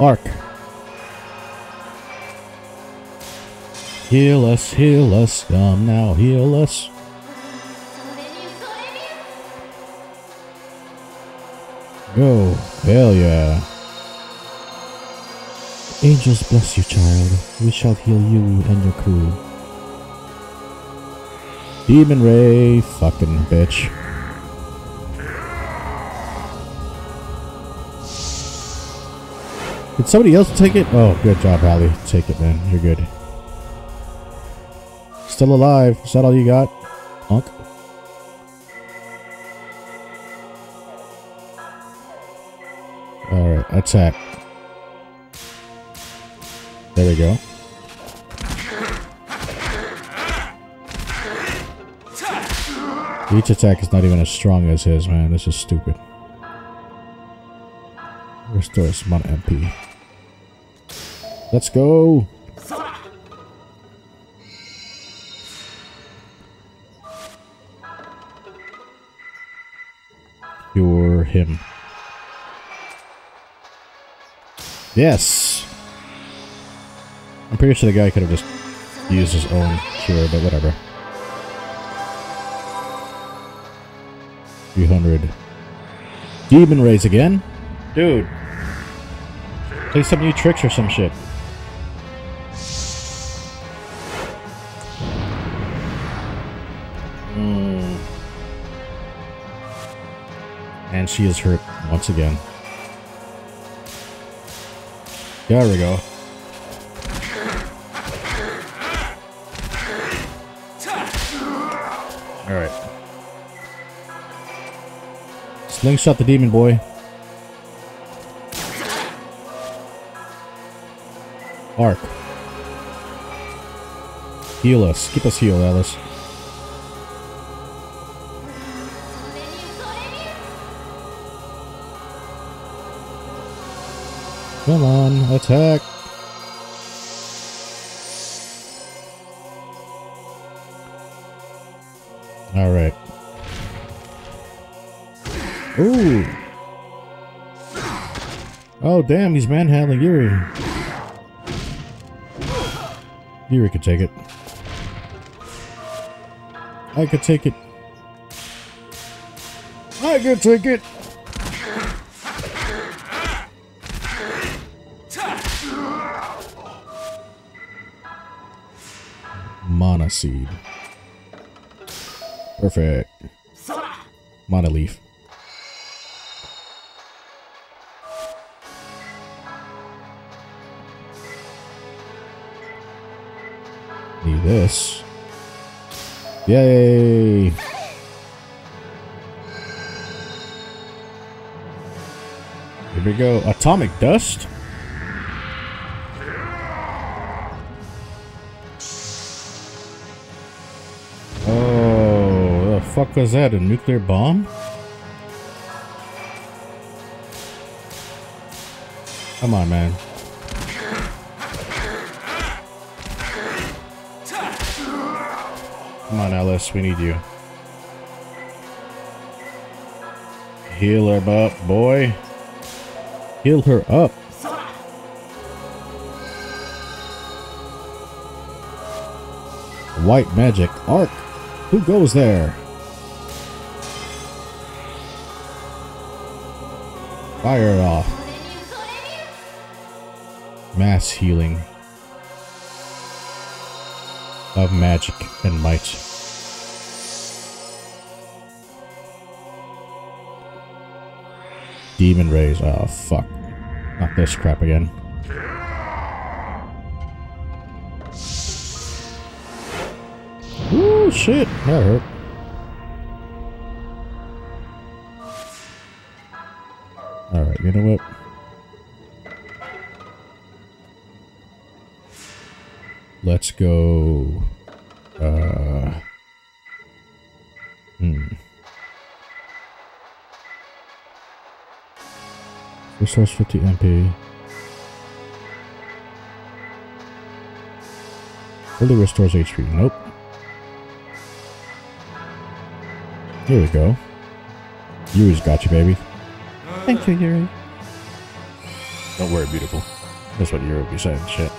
Arc. Heal us, heal us, come now, heal us. Go. Hell yeah. Angels bless you, child. We shall heal you and your crew. Demon Ray, fucking bitch. Did somebody else take it? Oh, good job, Halley. Take it, man. You're good. Still alive. Is that all you got? Punk? Alright, attack. There we go. Each attack is not even as strong as his, man. This is stupid. Restore some amount of MP. Let's go! Cure him. Yes! I'm pretty sure the guy could have just used his own cure, but whatever. 300. Demon Rays again? Dude. Play some new tricks or some shit. Hmm. And she is hurt once again. There we go. Alright. Slingshot the demon boy. Arc. Heal us. Keep us healed, Alice. Come on, attack! Alright. Ooh! Oh, damn, he's manhandling Yuri. Yuri could take it. I could take it. I could take it! Seed. Perfect. Mana leaf. Need this. Yay! Here we go. Atomic dust? Fuck was that? A nuclear bomb? Come on, man. Come on, Alice. We need you. Heal her up, boy. Heal her up. White magic arc. Who goes there? Fire off. Mass healing of magic and might. Demon rays. Oh fuck. Not this crap again. Ooh shit. That hurt. You know what? Let's go. Uh. Hmm. Resource 50 MP. Fully restores HP. Nope. Here we go. You has got you, baby. Thank you, Yuri. Don't worry, beautiful. That's what Yuri be saying. Shit.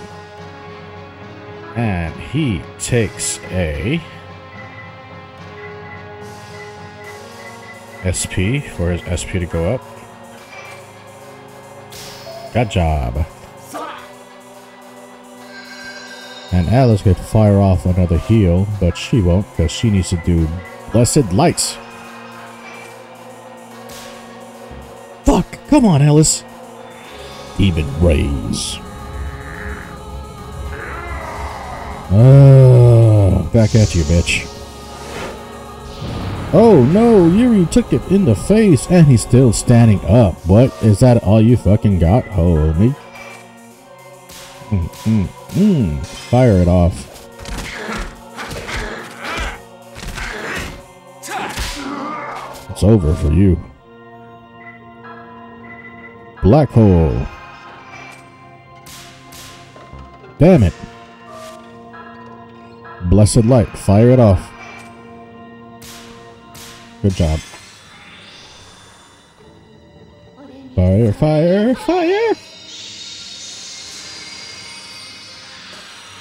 And he takes a SP for his SP to go up. Good job. And Alice could fire off another heal, but she won't because she needs to do Blessed Lights. Come on, Alice! Even Rays. Oh, back at you, bitch. Oh no, Yuri took it in the face and he's still standing up. What? Is that all you fucking got, homie? Mm, mm, mm. Fire it off. It's over for you. Black hole. Damn it. Blessed light. Fire it off. Good job. Fire, fire, fire!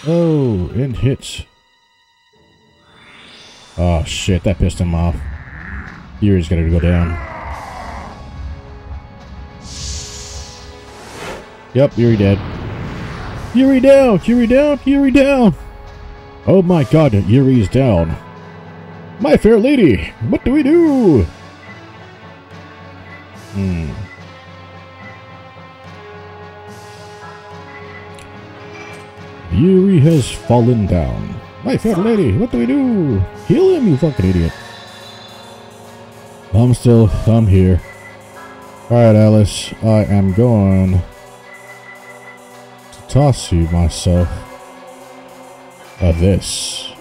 Oh, and hits. Oh shit, that pissed him off. Yuri's gonna go down. Yep, Yuri dead. Yuri down! Yuri down! Yuri down! Oh my god, Yuri's down. My fair lady, what do we do? Hmm. Yuri has fallen down. My fair lady, what do we do? Heal him, you fucking idiot. I'm still, I'm here. Alright, Alice, I am going toss you myself of this.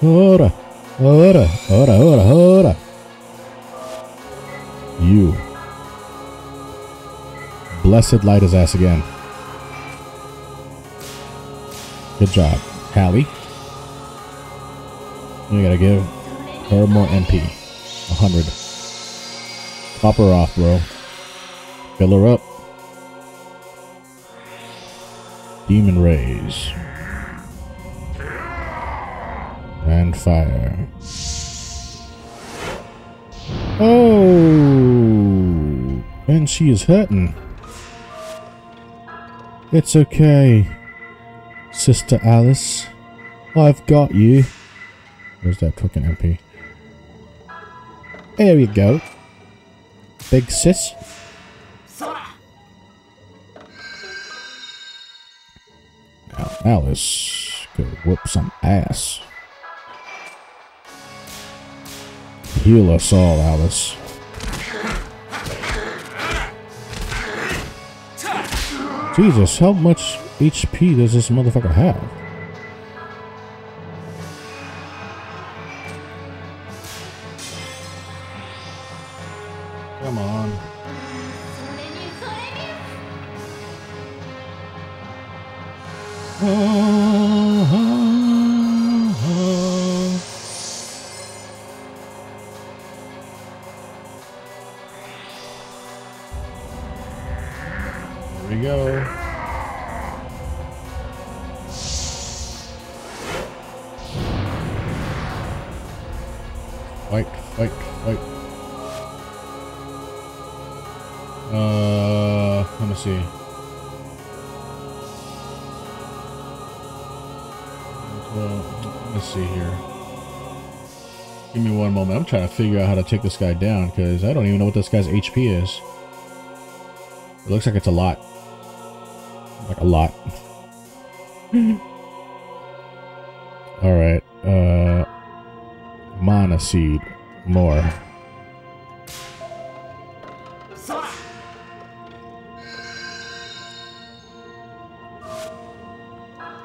Ora, ora, ora, ora, ora. You. Blessed light his ass again. Good job. Halley. You gotta give her more MP. 100. Pop her off, bro. Fill her up. Demon Rays. And fire. Oh! And she is hurting. It's okay, Sister Alice. I've got you. Where's that fucking MP? There you go. Big sis. Alice go whoop some ass. Heal us all, Alice. Jesus, how much HP does this motherfucker have? Trying to figure out how to take this guy down because I don't even know what this guy's HP is. It looks like it's a lot. Like a lot. Alright. Uh Mana seed. More.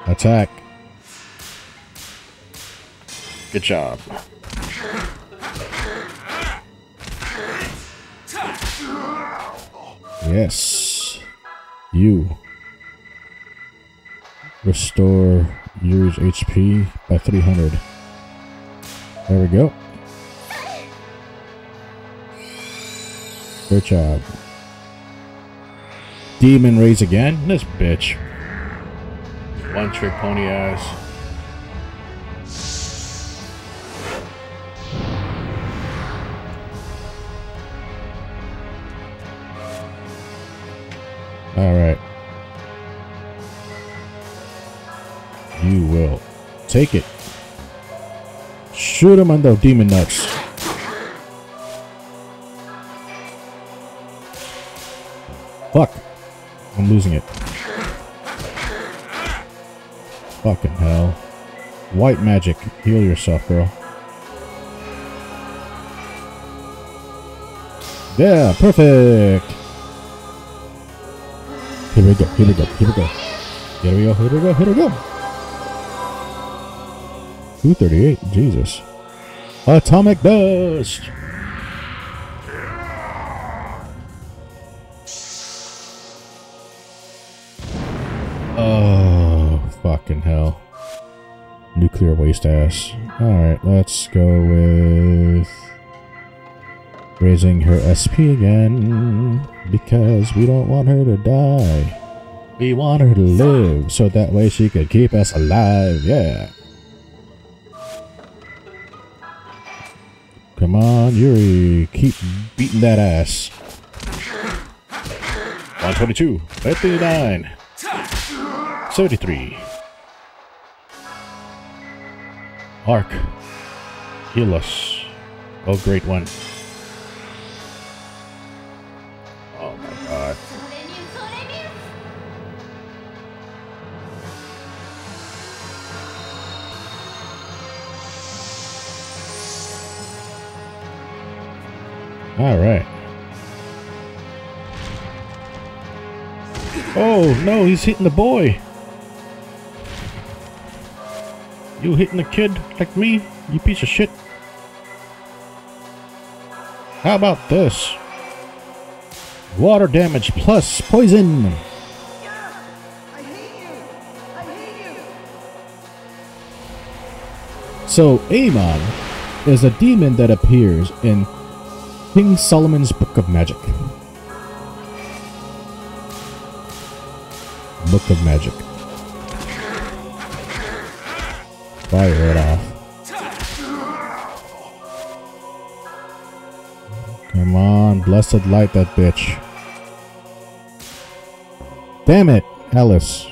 Attack. Good job. Yes. You. Restore Yuri's HP by 300. There we go. Good job. Demon Rays again? This bitch. One trick pony ass. Take it. Shoot him on the demon nuts. Fuck. I'm losing it. Fucking hell. White magic. Heal yourself, girl. Yeah, perfect. Here we go, here we go, here we go. Here we go, here we go, here we go. 238, Jesus. Atomic dust! Oh, fucking hell. Nuclear waste ass. Alright, let's go with raising her SP again because we don't want her to die. We want her to live so that way she could keep us alive. Yeah. On, Yuri. Keep beating that ass. 122, 59, 73. Arc. Heal us. Oh, great one. Alright. Oh, no, he's hitting the boy. You hitting the kid like me, you piece of shit. How about this? Water damage plus poison. So Amon is a demon that appears in King Solomon's Book of Magic. Book of Magic. Fire it off. Come on, blessed light that bitch. Damn it, Alice.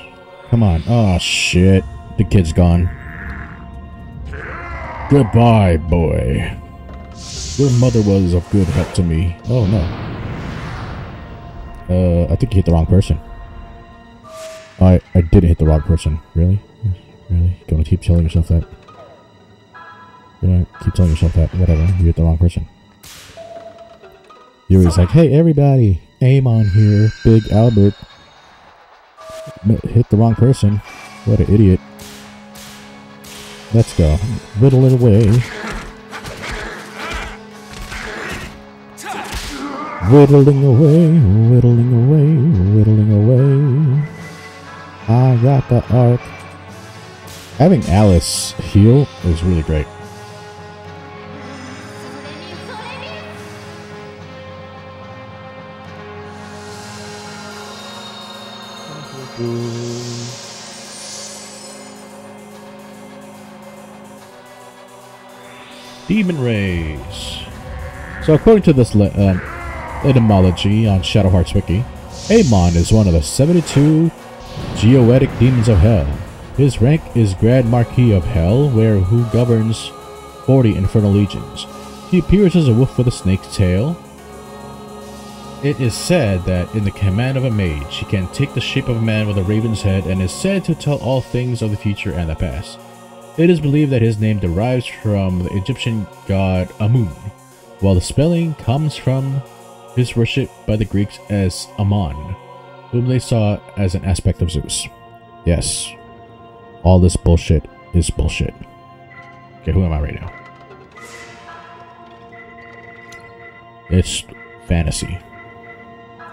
Come on. Oh shit. The kid's gone. Goodbye, boy. Your mother was of good help to me. Oh no. Uh, I think you hit the wrong person. I I didn't hit the wrong person. Really? Really? Gonna keep telling yourself that? Know, keep telling yourself that. Whatever. You hit the wrong person. Yuri's like, hey everybody, aim on here, Big Albert. Hit the wrong person. What an idiot. Let's go. Whittle it away. Whittling away, whittling away, whittling away. I got the arc. Having Alice heal is really great. Demon Rays. So according to this um, etymology on Shadow Hearts Wiki, Amon is one of the 72 Goetic demons of Hell. His rank is Grand Marquis of Hell, where who governs 40 infernal legions. He appears as a wolf with a snake's tail. It is said that in the command of a mage, he can take the shape of a man with a raven's head and is said to tell all things of the future and the past. It is believed that his name derives from the Egyptian god Amun, while the spelling comes from his worship by the Greeks as Amon, whom they saw as an aspect of Zeus. Yes, all this bullshit is bullshit. Okay, who am I right now? It's fantasy.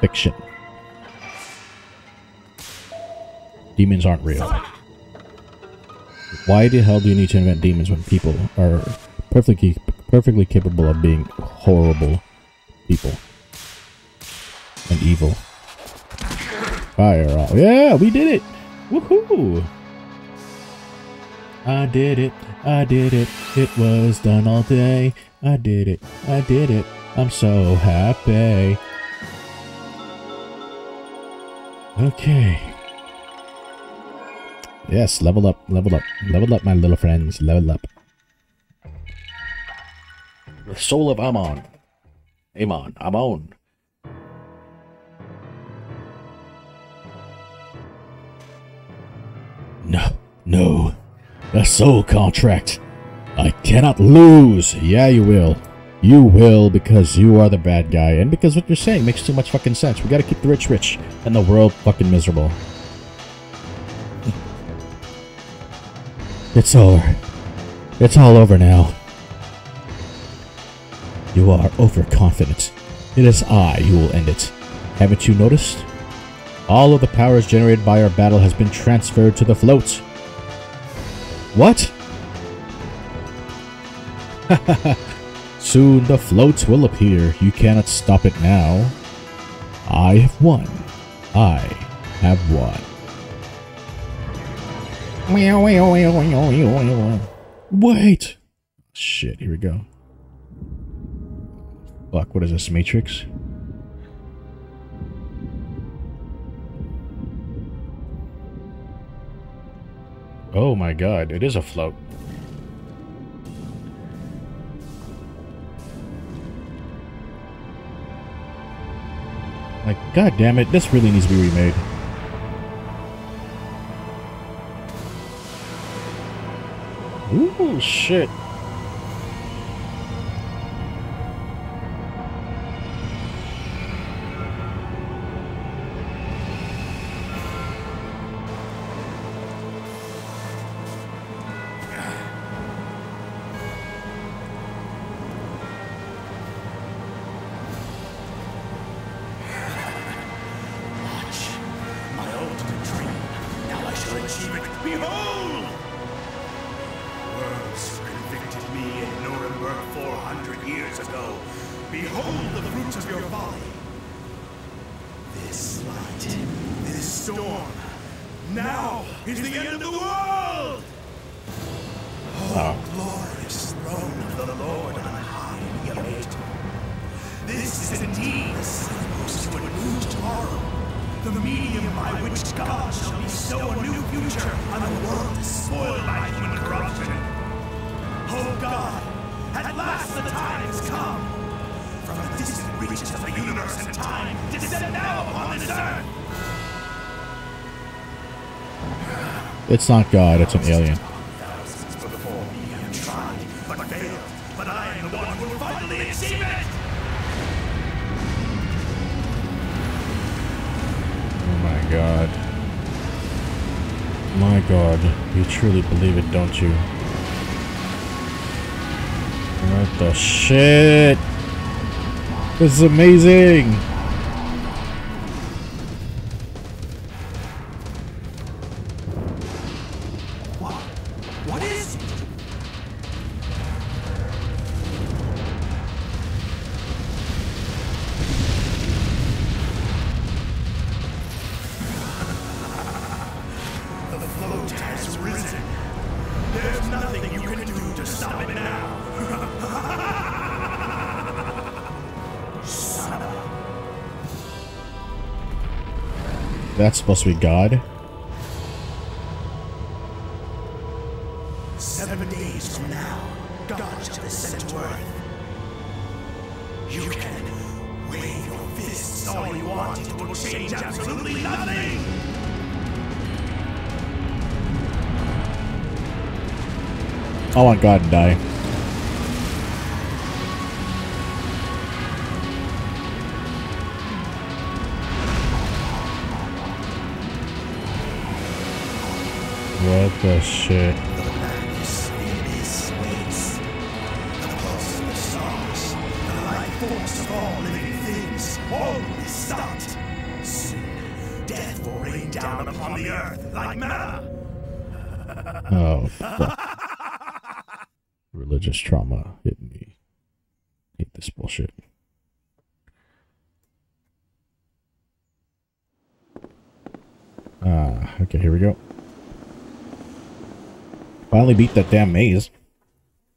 Fiction. Demons aren't real. Why the hell do you need to invent demons when people are perfectly perfectly capable of being horrible people and evil? Fire off. Yeah, we did it! Woohoo! I did it. I did it. It was done all day. I did it. I did it. I'm so happy. Okay. Yes, level up, level up, level up, my little friends, level up. The soul of Amon. Amon, Amon. No. A soul contract. I cannot lose. Yeah, you will. You will because you are the bad guy and because what you're saying makes too much fucking sense. We gotta keep the rich rich and the world fucking miserable. It's over. It's all over now. You are overconfident. It is I who will end it. Haven't you noticed? All of the powers generated by our battle has been transferred to the float. What? Soon the floats will appear. You cannot stop it now. I have won. I have won. Wait! Shit, here we go. Fuck, what is this, Matrix? Oh my god, it is a float. Like, god damn it, this really needs to be remade. Ooh, shit. It's not God, it's an alien. Oh my god. My god. You truly believe it, don't you? What the shit? This is amazing! That's supposed to be God. Seven days from now, God shall descend to earth. You can wave your fists all you want, it will change absolutely nothing! I want God to die. Beat that damn maze.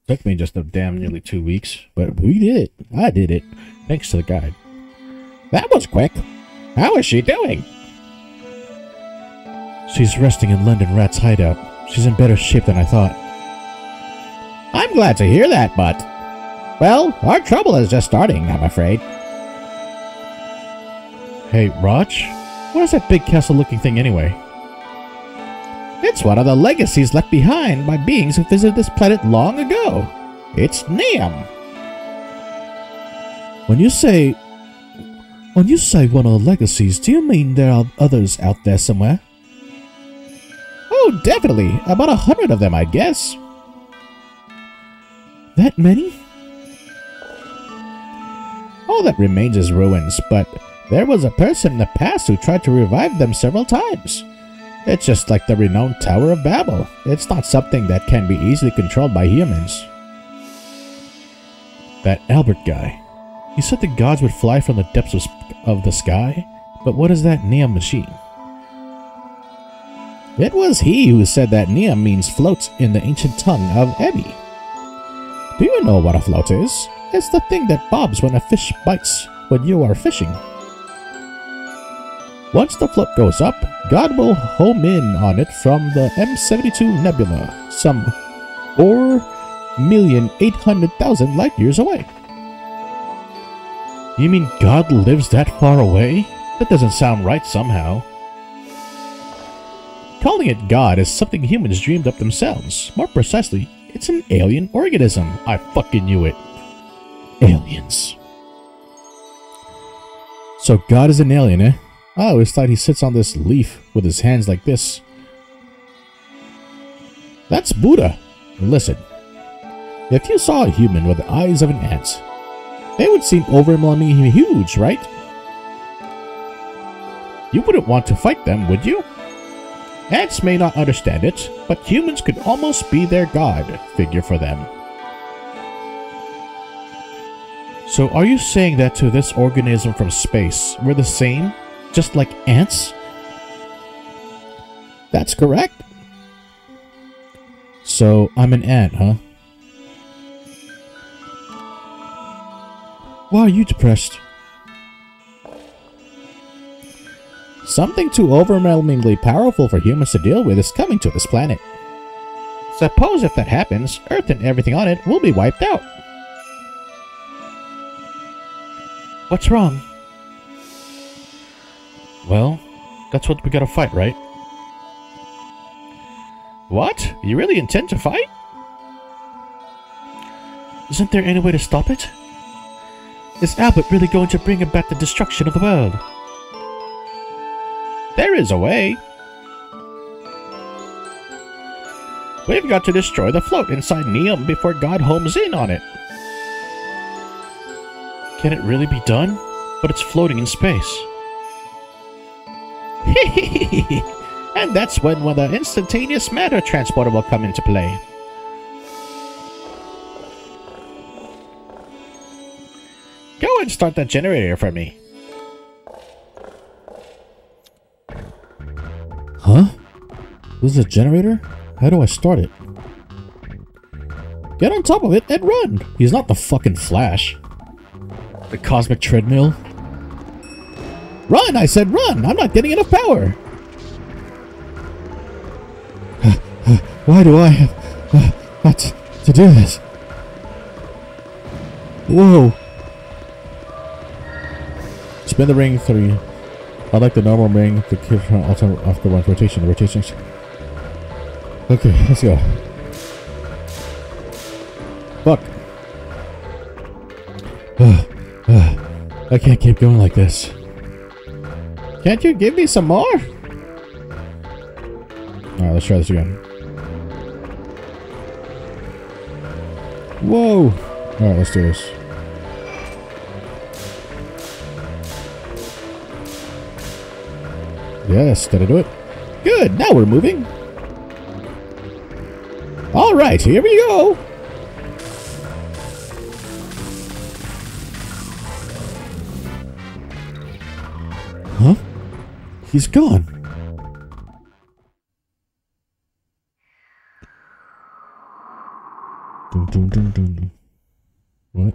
Took me just a damn mm-hmm. nearly two weeks, but we did it. I did it. Thanks to the guide. That was quick. How is she doing? She's resting in London Rat's hideout. She's in better shape than I thought. I'm glad to hear that, but... Well, our trouble is just starting, I'm afraid. Hey, Rog? What is that big castle-looking thing anyway? It's one of the legacies left behind by beings who visited this planet long ago. It's Neum. When you say... When you say one of the legacies, do you mean there are others out there somewhere? Oh, definitely. About a hundred of them, I'd guess. That many? All that remains is ruins, but there was a person in the past who tried to revive them several times. It's just like the renowned Tower of Babel. It's not something that can be easily controlled by humans. That Albert guy. He said the gods would fly from the depths of, of the sky, but what is that Neum machine? It was he who said that Neum means float in the ancient tongue of Ebi. Do you know what a float is? It's the thing that bobs when a fish bites when you are fishing. Once the float goes up, God will home in on it from the M72 nebula, some 4,800,000 light years away. You mean God lives that far away? That doesn't sound right somehow. Calling it God is something humans dreamed up themselves. More precisely, it's an alien organism. I fucking knew it. Aliens. So God is an alien, eh? I always thought he sits on this leaf with his hands like this. That's Buddha. Listen. If you saw a human with the eyes of an ant, they would seem overwhelmingly huge, right? You wouldn't want to fight them, would you? Ants may not understand it, but humans could almost be their god figure for them. So are you saying that to this organism from space, we're the same? Just like ants? That's correct. So I'm an ant, huh? Why are you depressed? Something too overwhelmingly powerful for humans to deal with is coming to this planet. Suppose if that happens, Earth and everything on it will be wiped out. What's wrong? Well, that's what we gotta fight, right? What? You really intend to fight? Isn't there any way to stop it? Is Albert really going to bring about the destruction of the world? There is a way. We've got to destroy the float inside Neum before God homes in on it. Can it really be done? But it's floating in space. and that's when, when the instantaneous matter transporter will come into play. Go and start that generator for me. Huh? This is a generator? How do I start it? Get on top of it and run! He's not the fucking Flash. The cosmic treadmill. Run! I said run! I'm not getting enough power! Why do I have uh, to do this? Whoa! Spin the ring three. I like the normal ring to keep also the one rotation. The rotations. Okay, let's go. Fuck. I can't keep going like this. Can't you give me some more? Alright, let's try this again. Whoa! Alright, let's do this. Yes, did I do it? Good, now we're moving. Alright, here we go! He's gone. Dun, dun, dun, dun. What?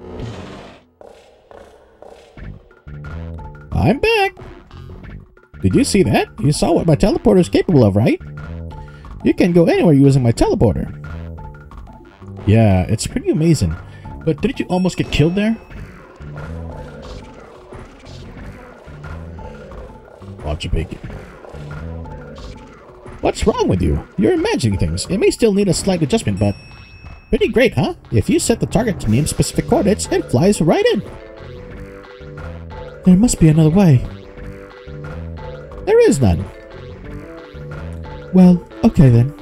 I'm back! Did you see that? You saw what my teleporter is capable of, right? You can go anywhere using my teleporter. Yeah, it's pretty amazing. But didn't you almost get killed there? Your bacon. What's wrong with you? You're imagining things. It may still need a slight adjustment, but... Pretty great, huh? If you set the target to name specific coordinates, it flies right in. There must be another way. There is none. Well, okay then.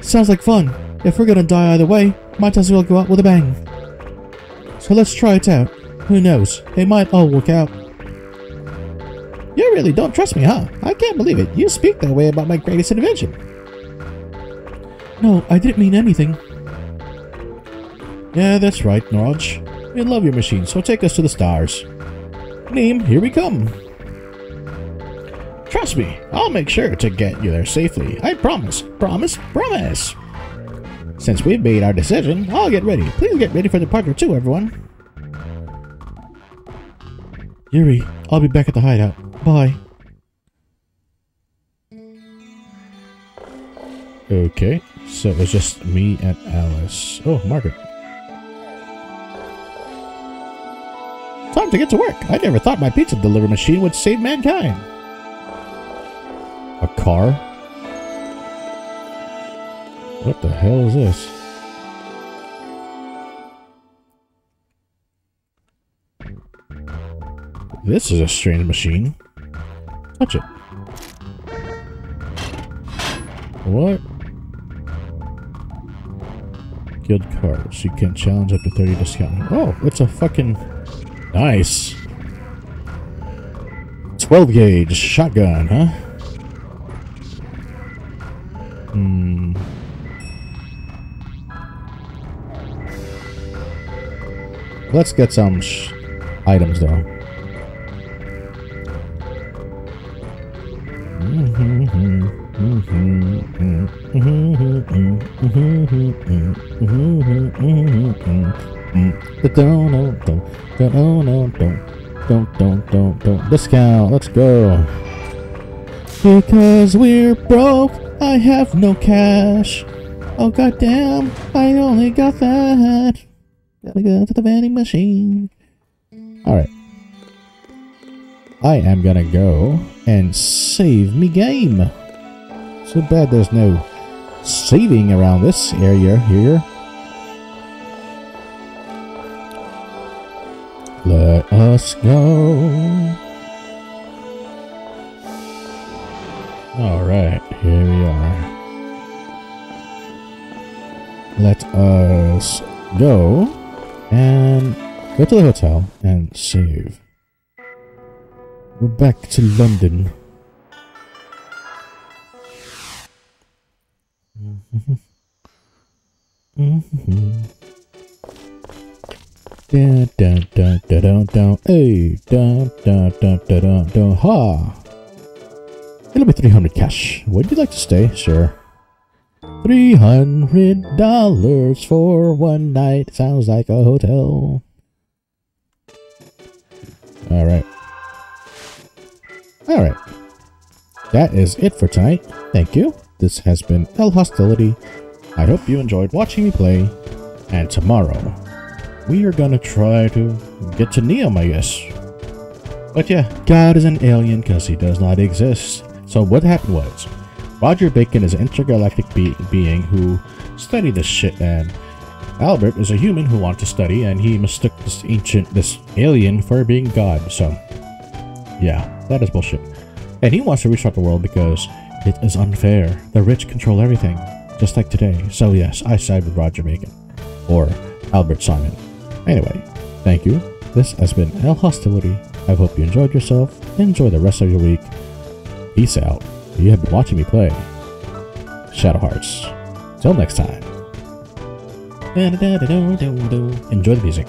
Sounds like fun. If we're gonna die either way, might as well go out with a bang. So let's try it out. Who knows? It might all work out. Really don't trust me, huh? I can't believe it. You speak that way about my greatest invention. No, I didn't mean anything. Yeah, that's right, Norge. We love your machine, so take us to the stars. Neum, here we come. Trust me, I'll make sure to get you there safely. I promise, promise, promise. Since we've made our decision, I'll get ready. Please get ready for departure too, everyone. Yuri, I'll be back at the hideout. Bye. Okay, so it was just me and Alice. Oh, Margaret. Time to get to work. I never thought my pizza delivery machine would save mankind. A car? What the hell is this? This is a strange machine. Touch it. What? Guild cards. You can challenge up to 30 discount. Oh, it's a fucking... Nice. 12 gauge shotgun, huh? Hmm. let's get some items though. Don't, don't, don't, don't, don't, don't, don't, discount. Let's go. Because we're broke, I have no cash. Oh goddamn, I only got that. Gotta go to the vending machine. Alright. I am gonna go and save me game. So bad there's no saving around this area here. Let us go. Alright, here we are. Let us go and go to the hotel and save. We're back to London. Da da da da da da hey da da da da da da ha. It'll be 300 cash. Would you like to stay? Sure. $300 for one night. Sounds like a hotel. Alright. Alright. That is it for tonight. Thank you. This has been El Hostility. I hope you enjoyed watching me play. And tomorrow, we are gonna try to get to Neum, I guess. But yeah, God is an alien because he does not exist. So what happened was, Roger Bacon is an intergalactic be being who studied this shit and Albert is a human who wanted to study and he mistook this ancient, this alien for being God. So yeah, that is bullshit. And he wants to restart the world because it is unfair. The rich control everything, just like today. So yes, I side with Roger Bacon. Or Albert Simon. Anyway, thank you. This has been El Hostility. I hope you enjoyed yourself. Enjoy the rest of your week. Peace out. You have been watching me play Shadow Hearts. Till next time. Enjoy the music.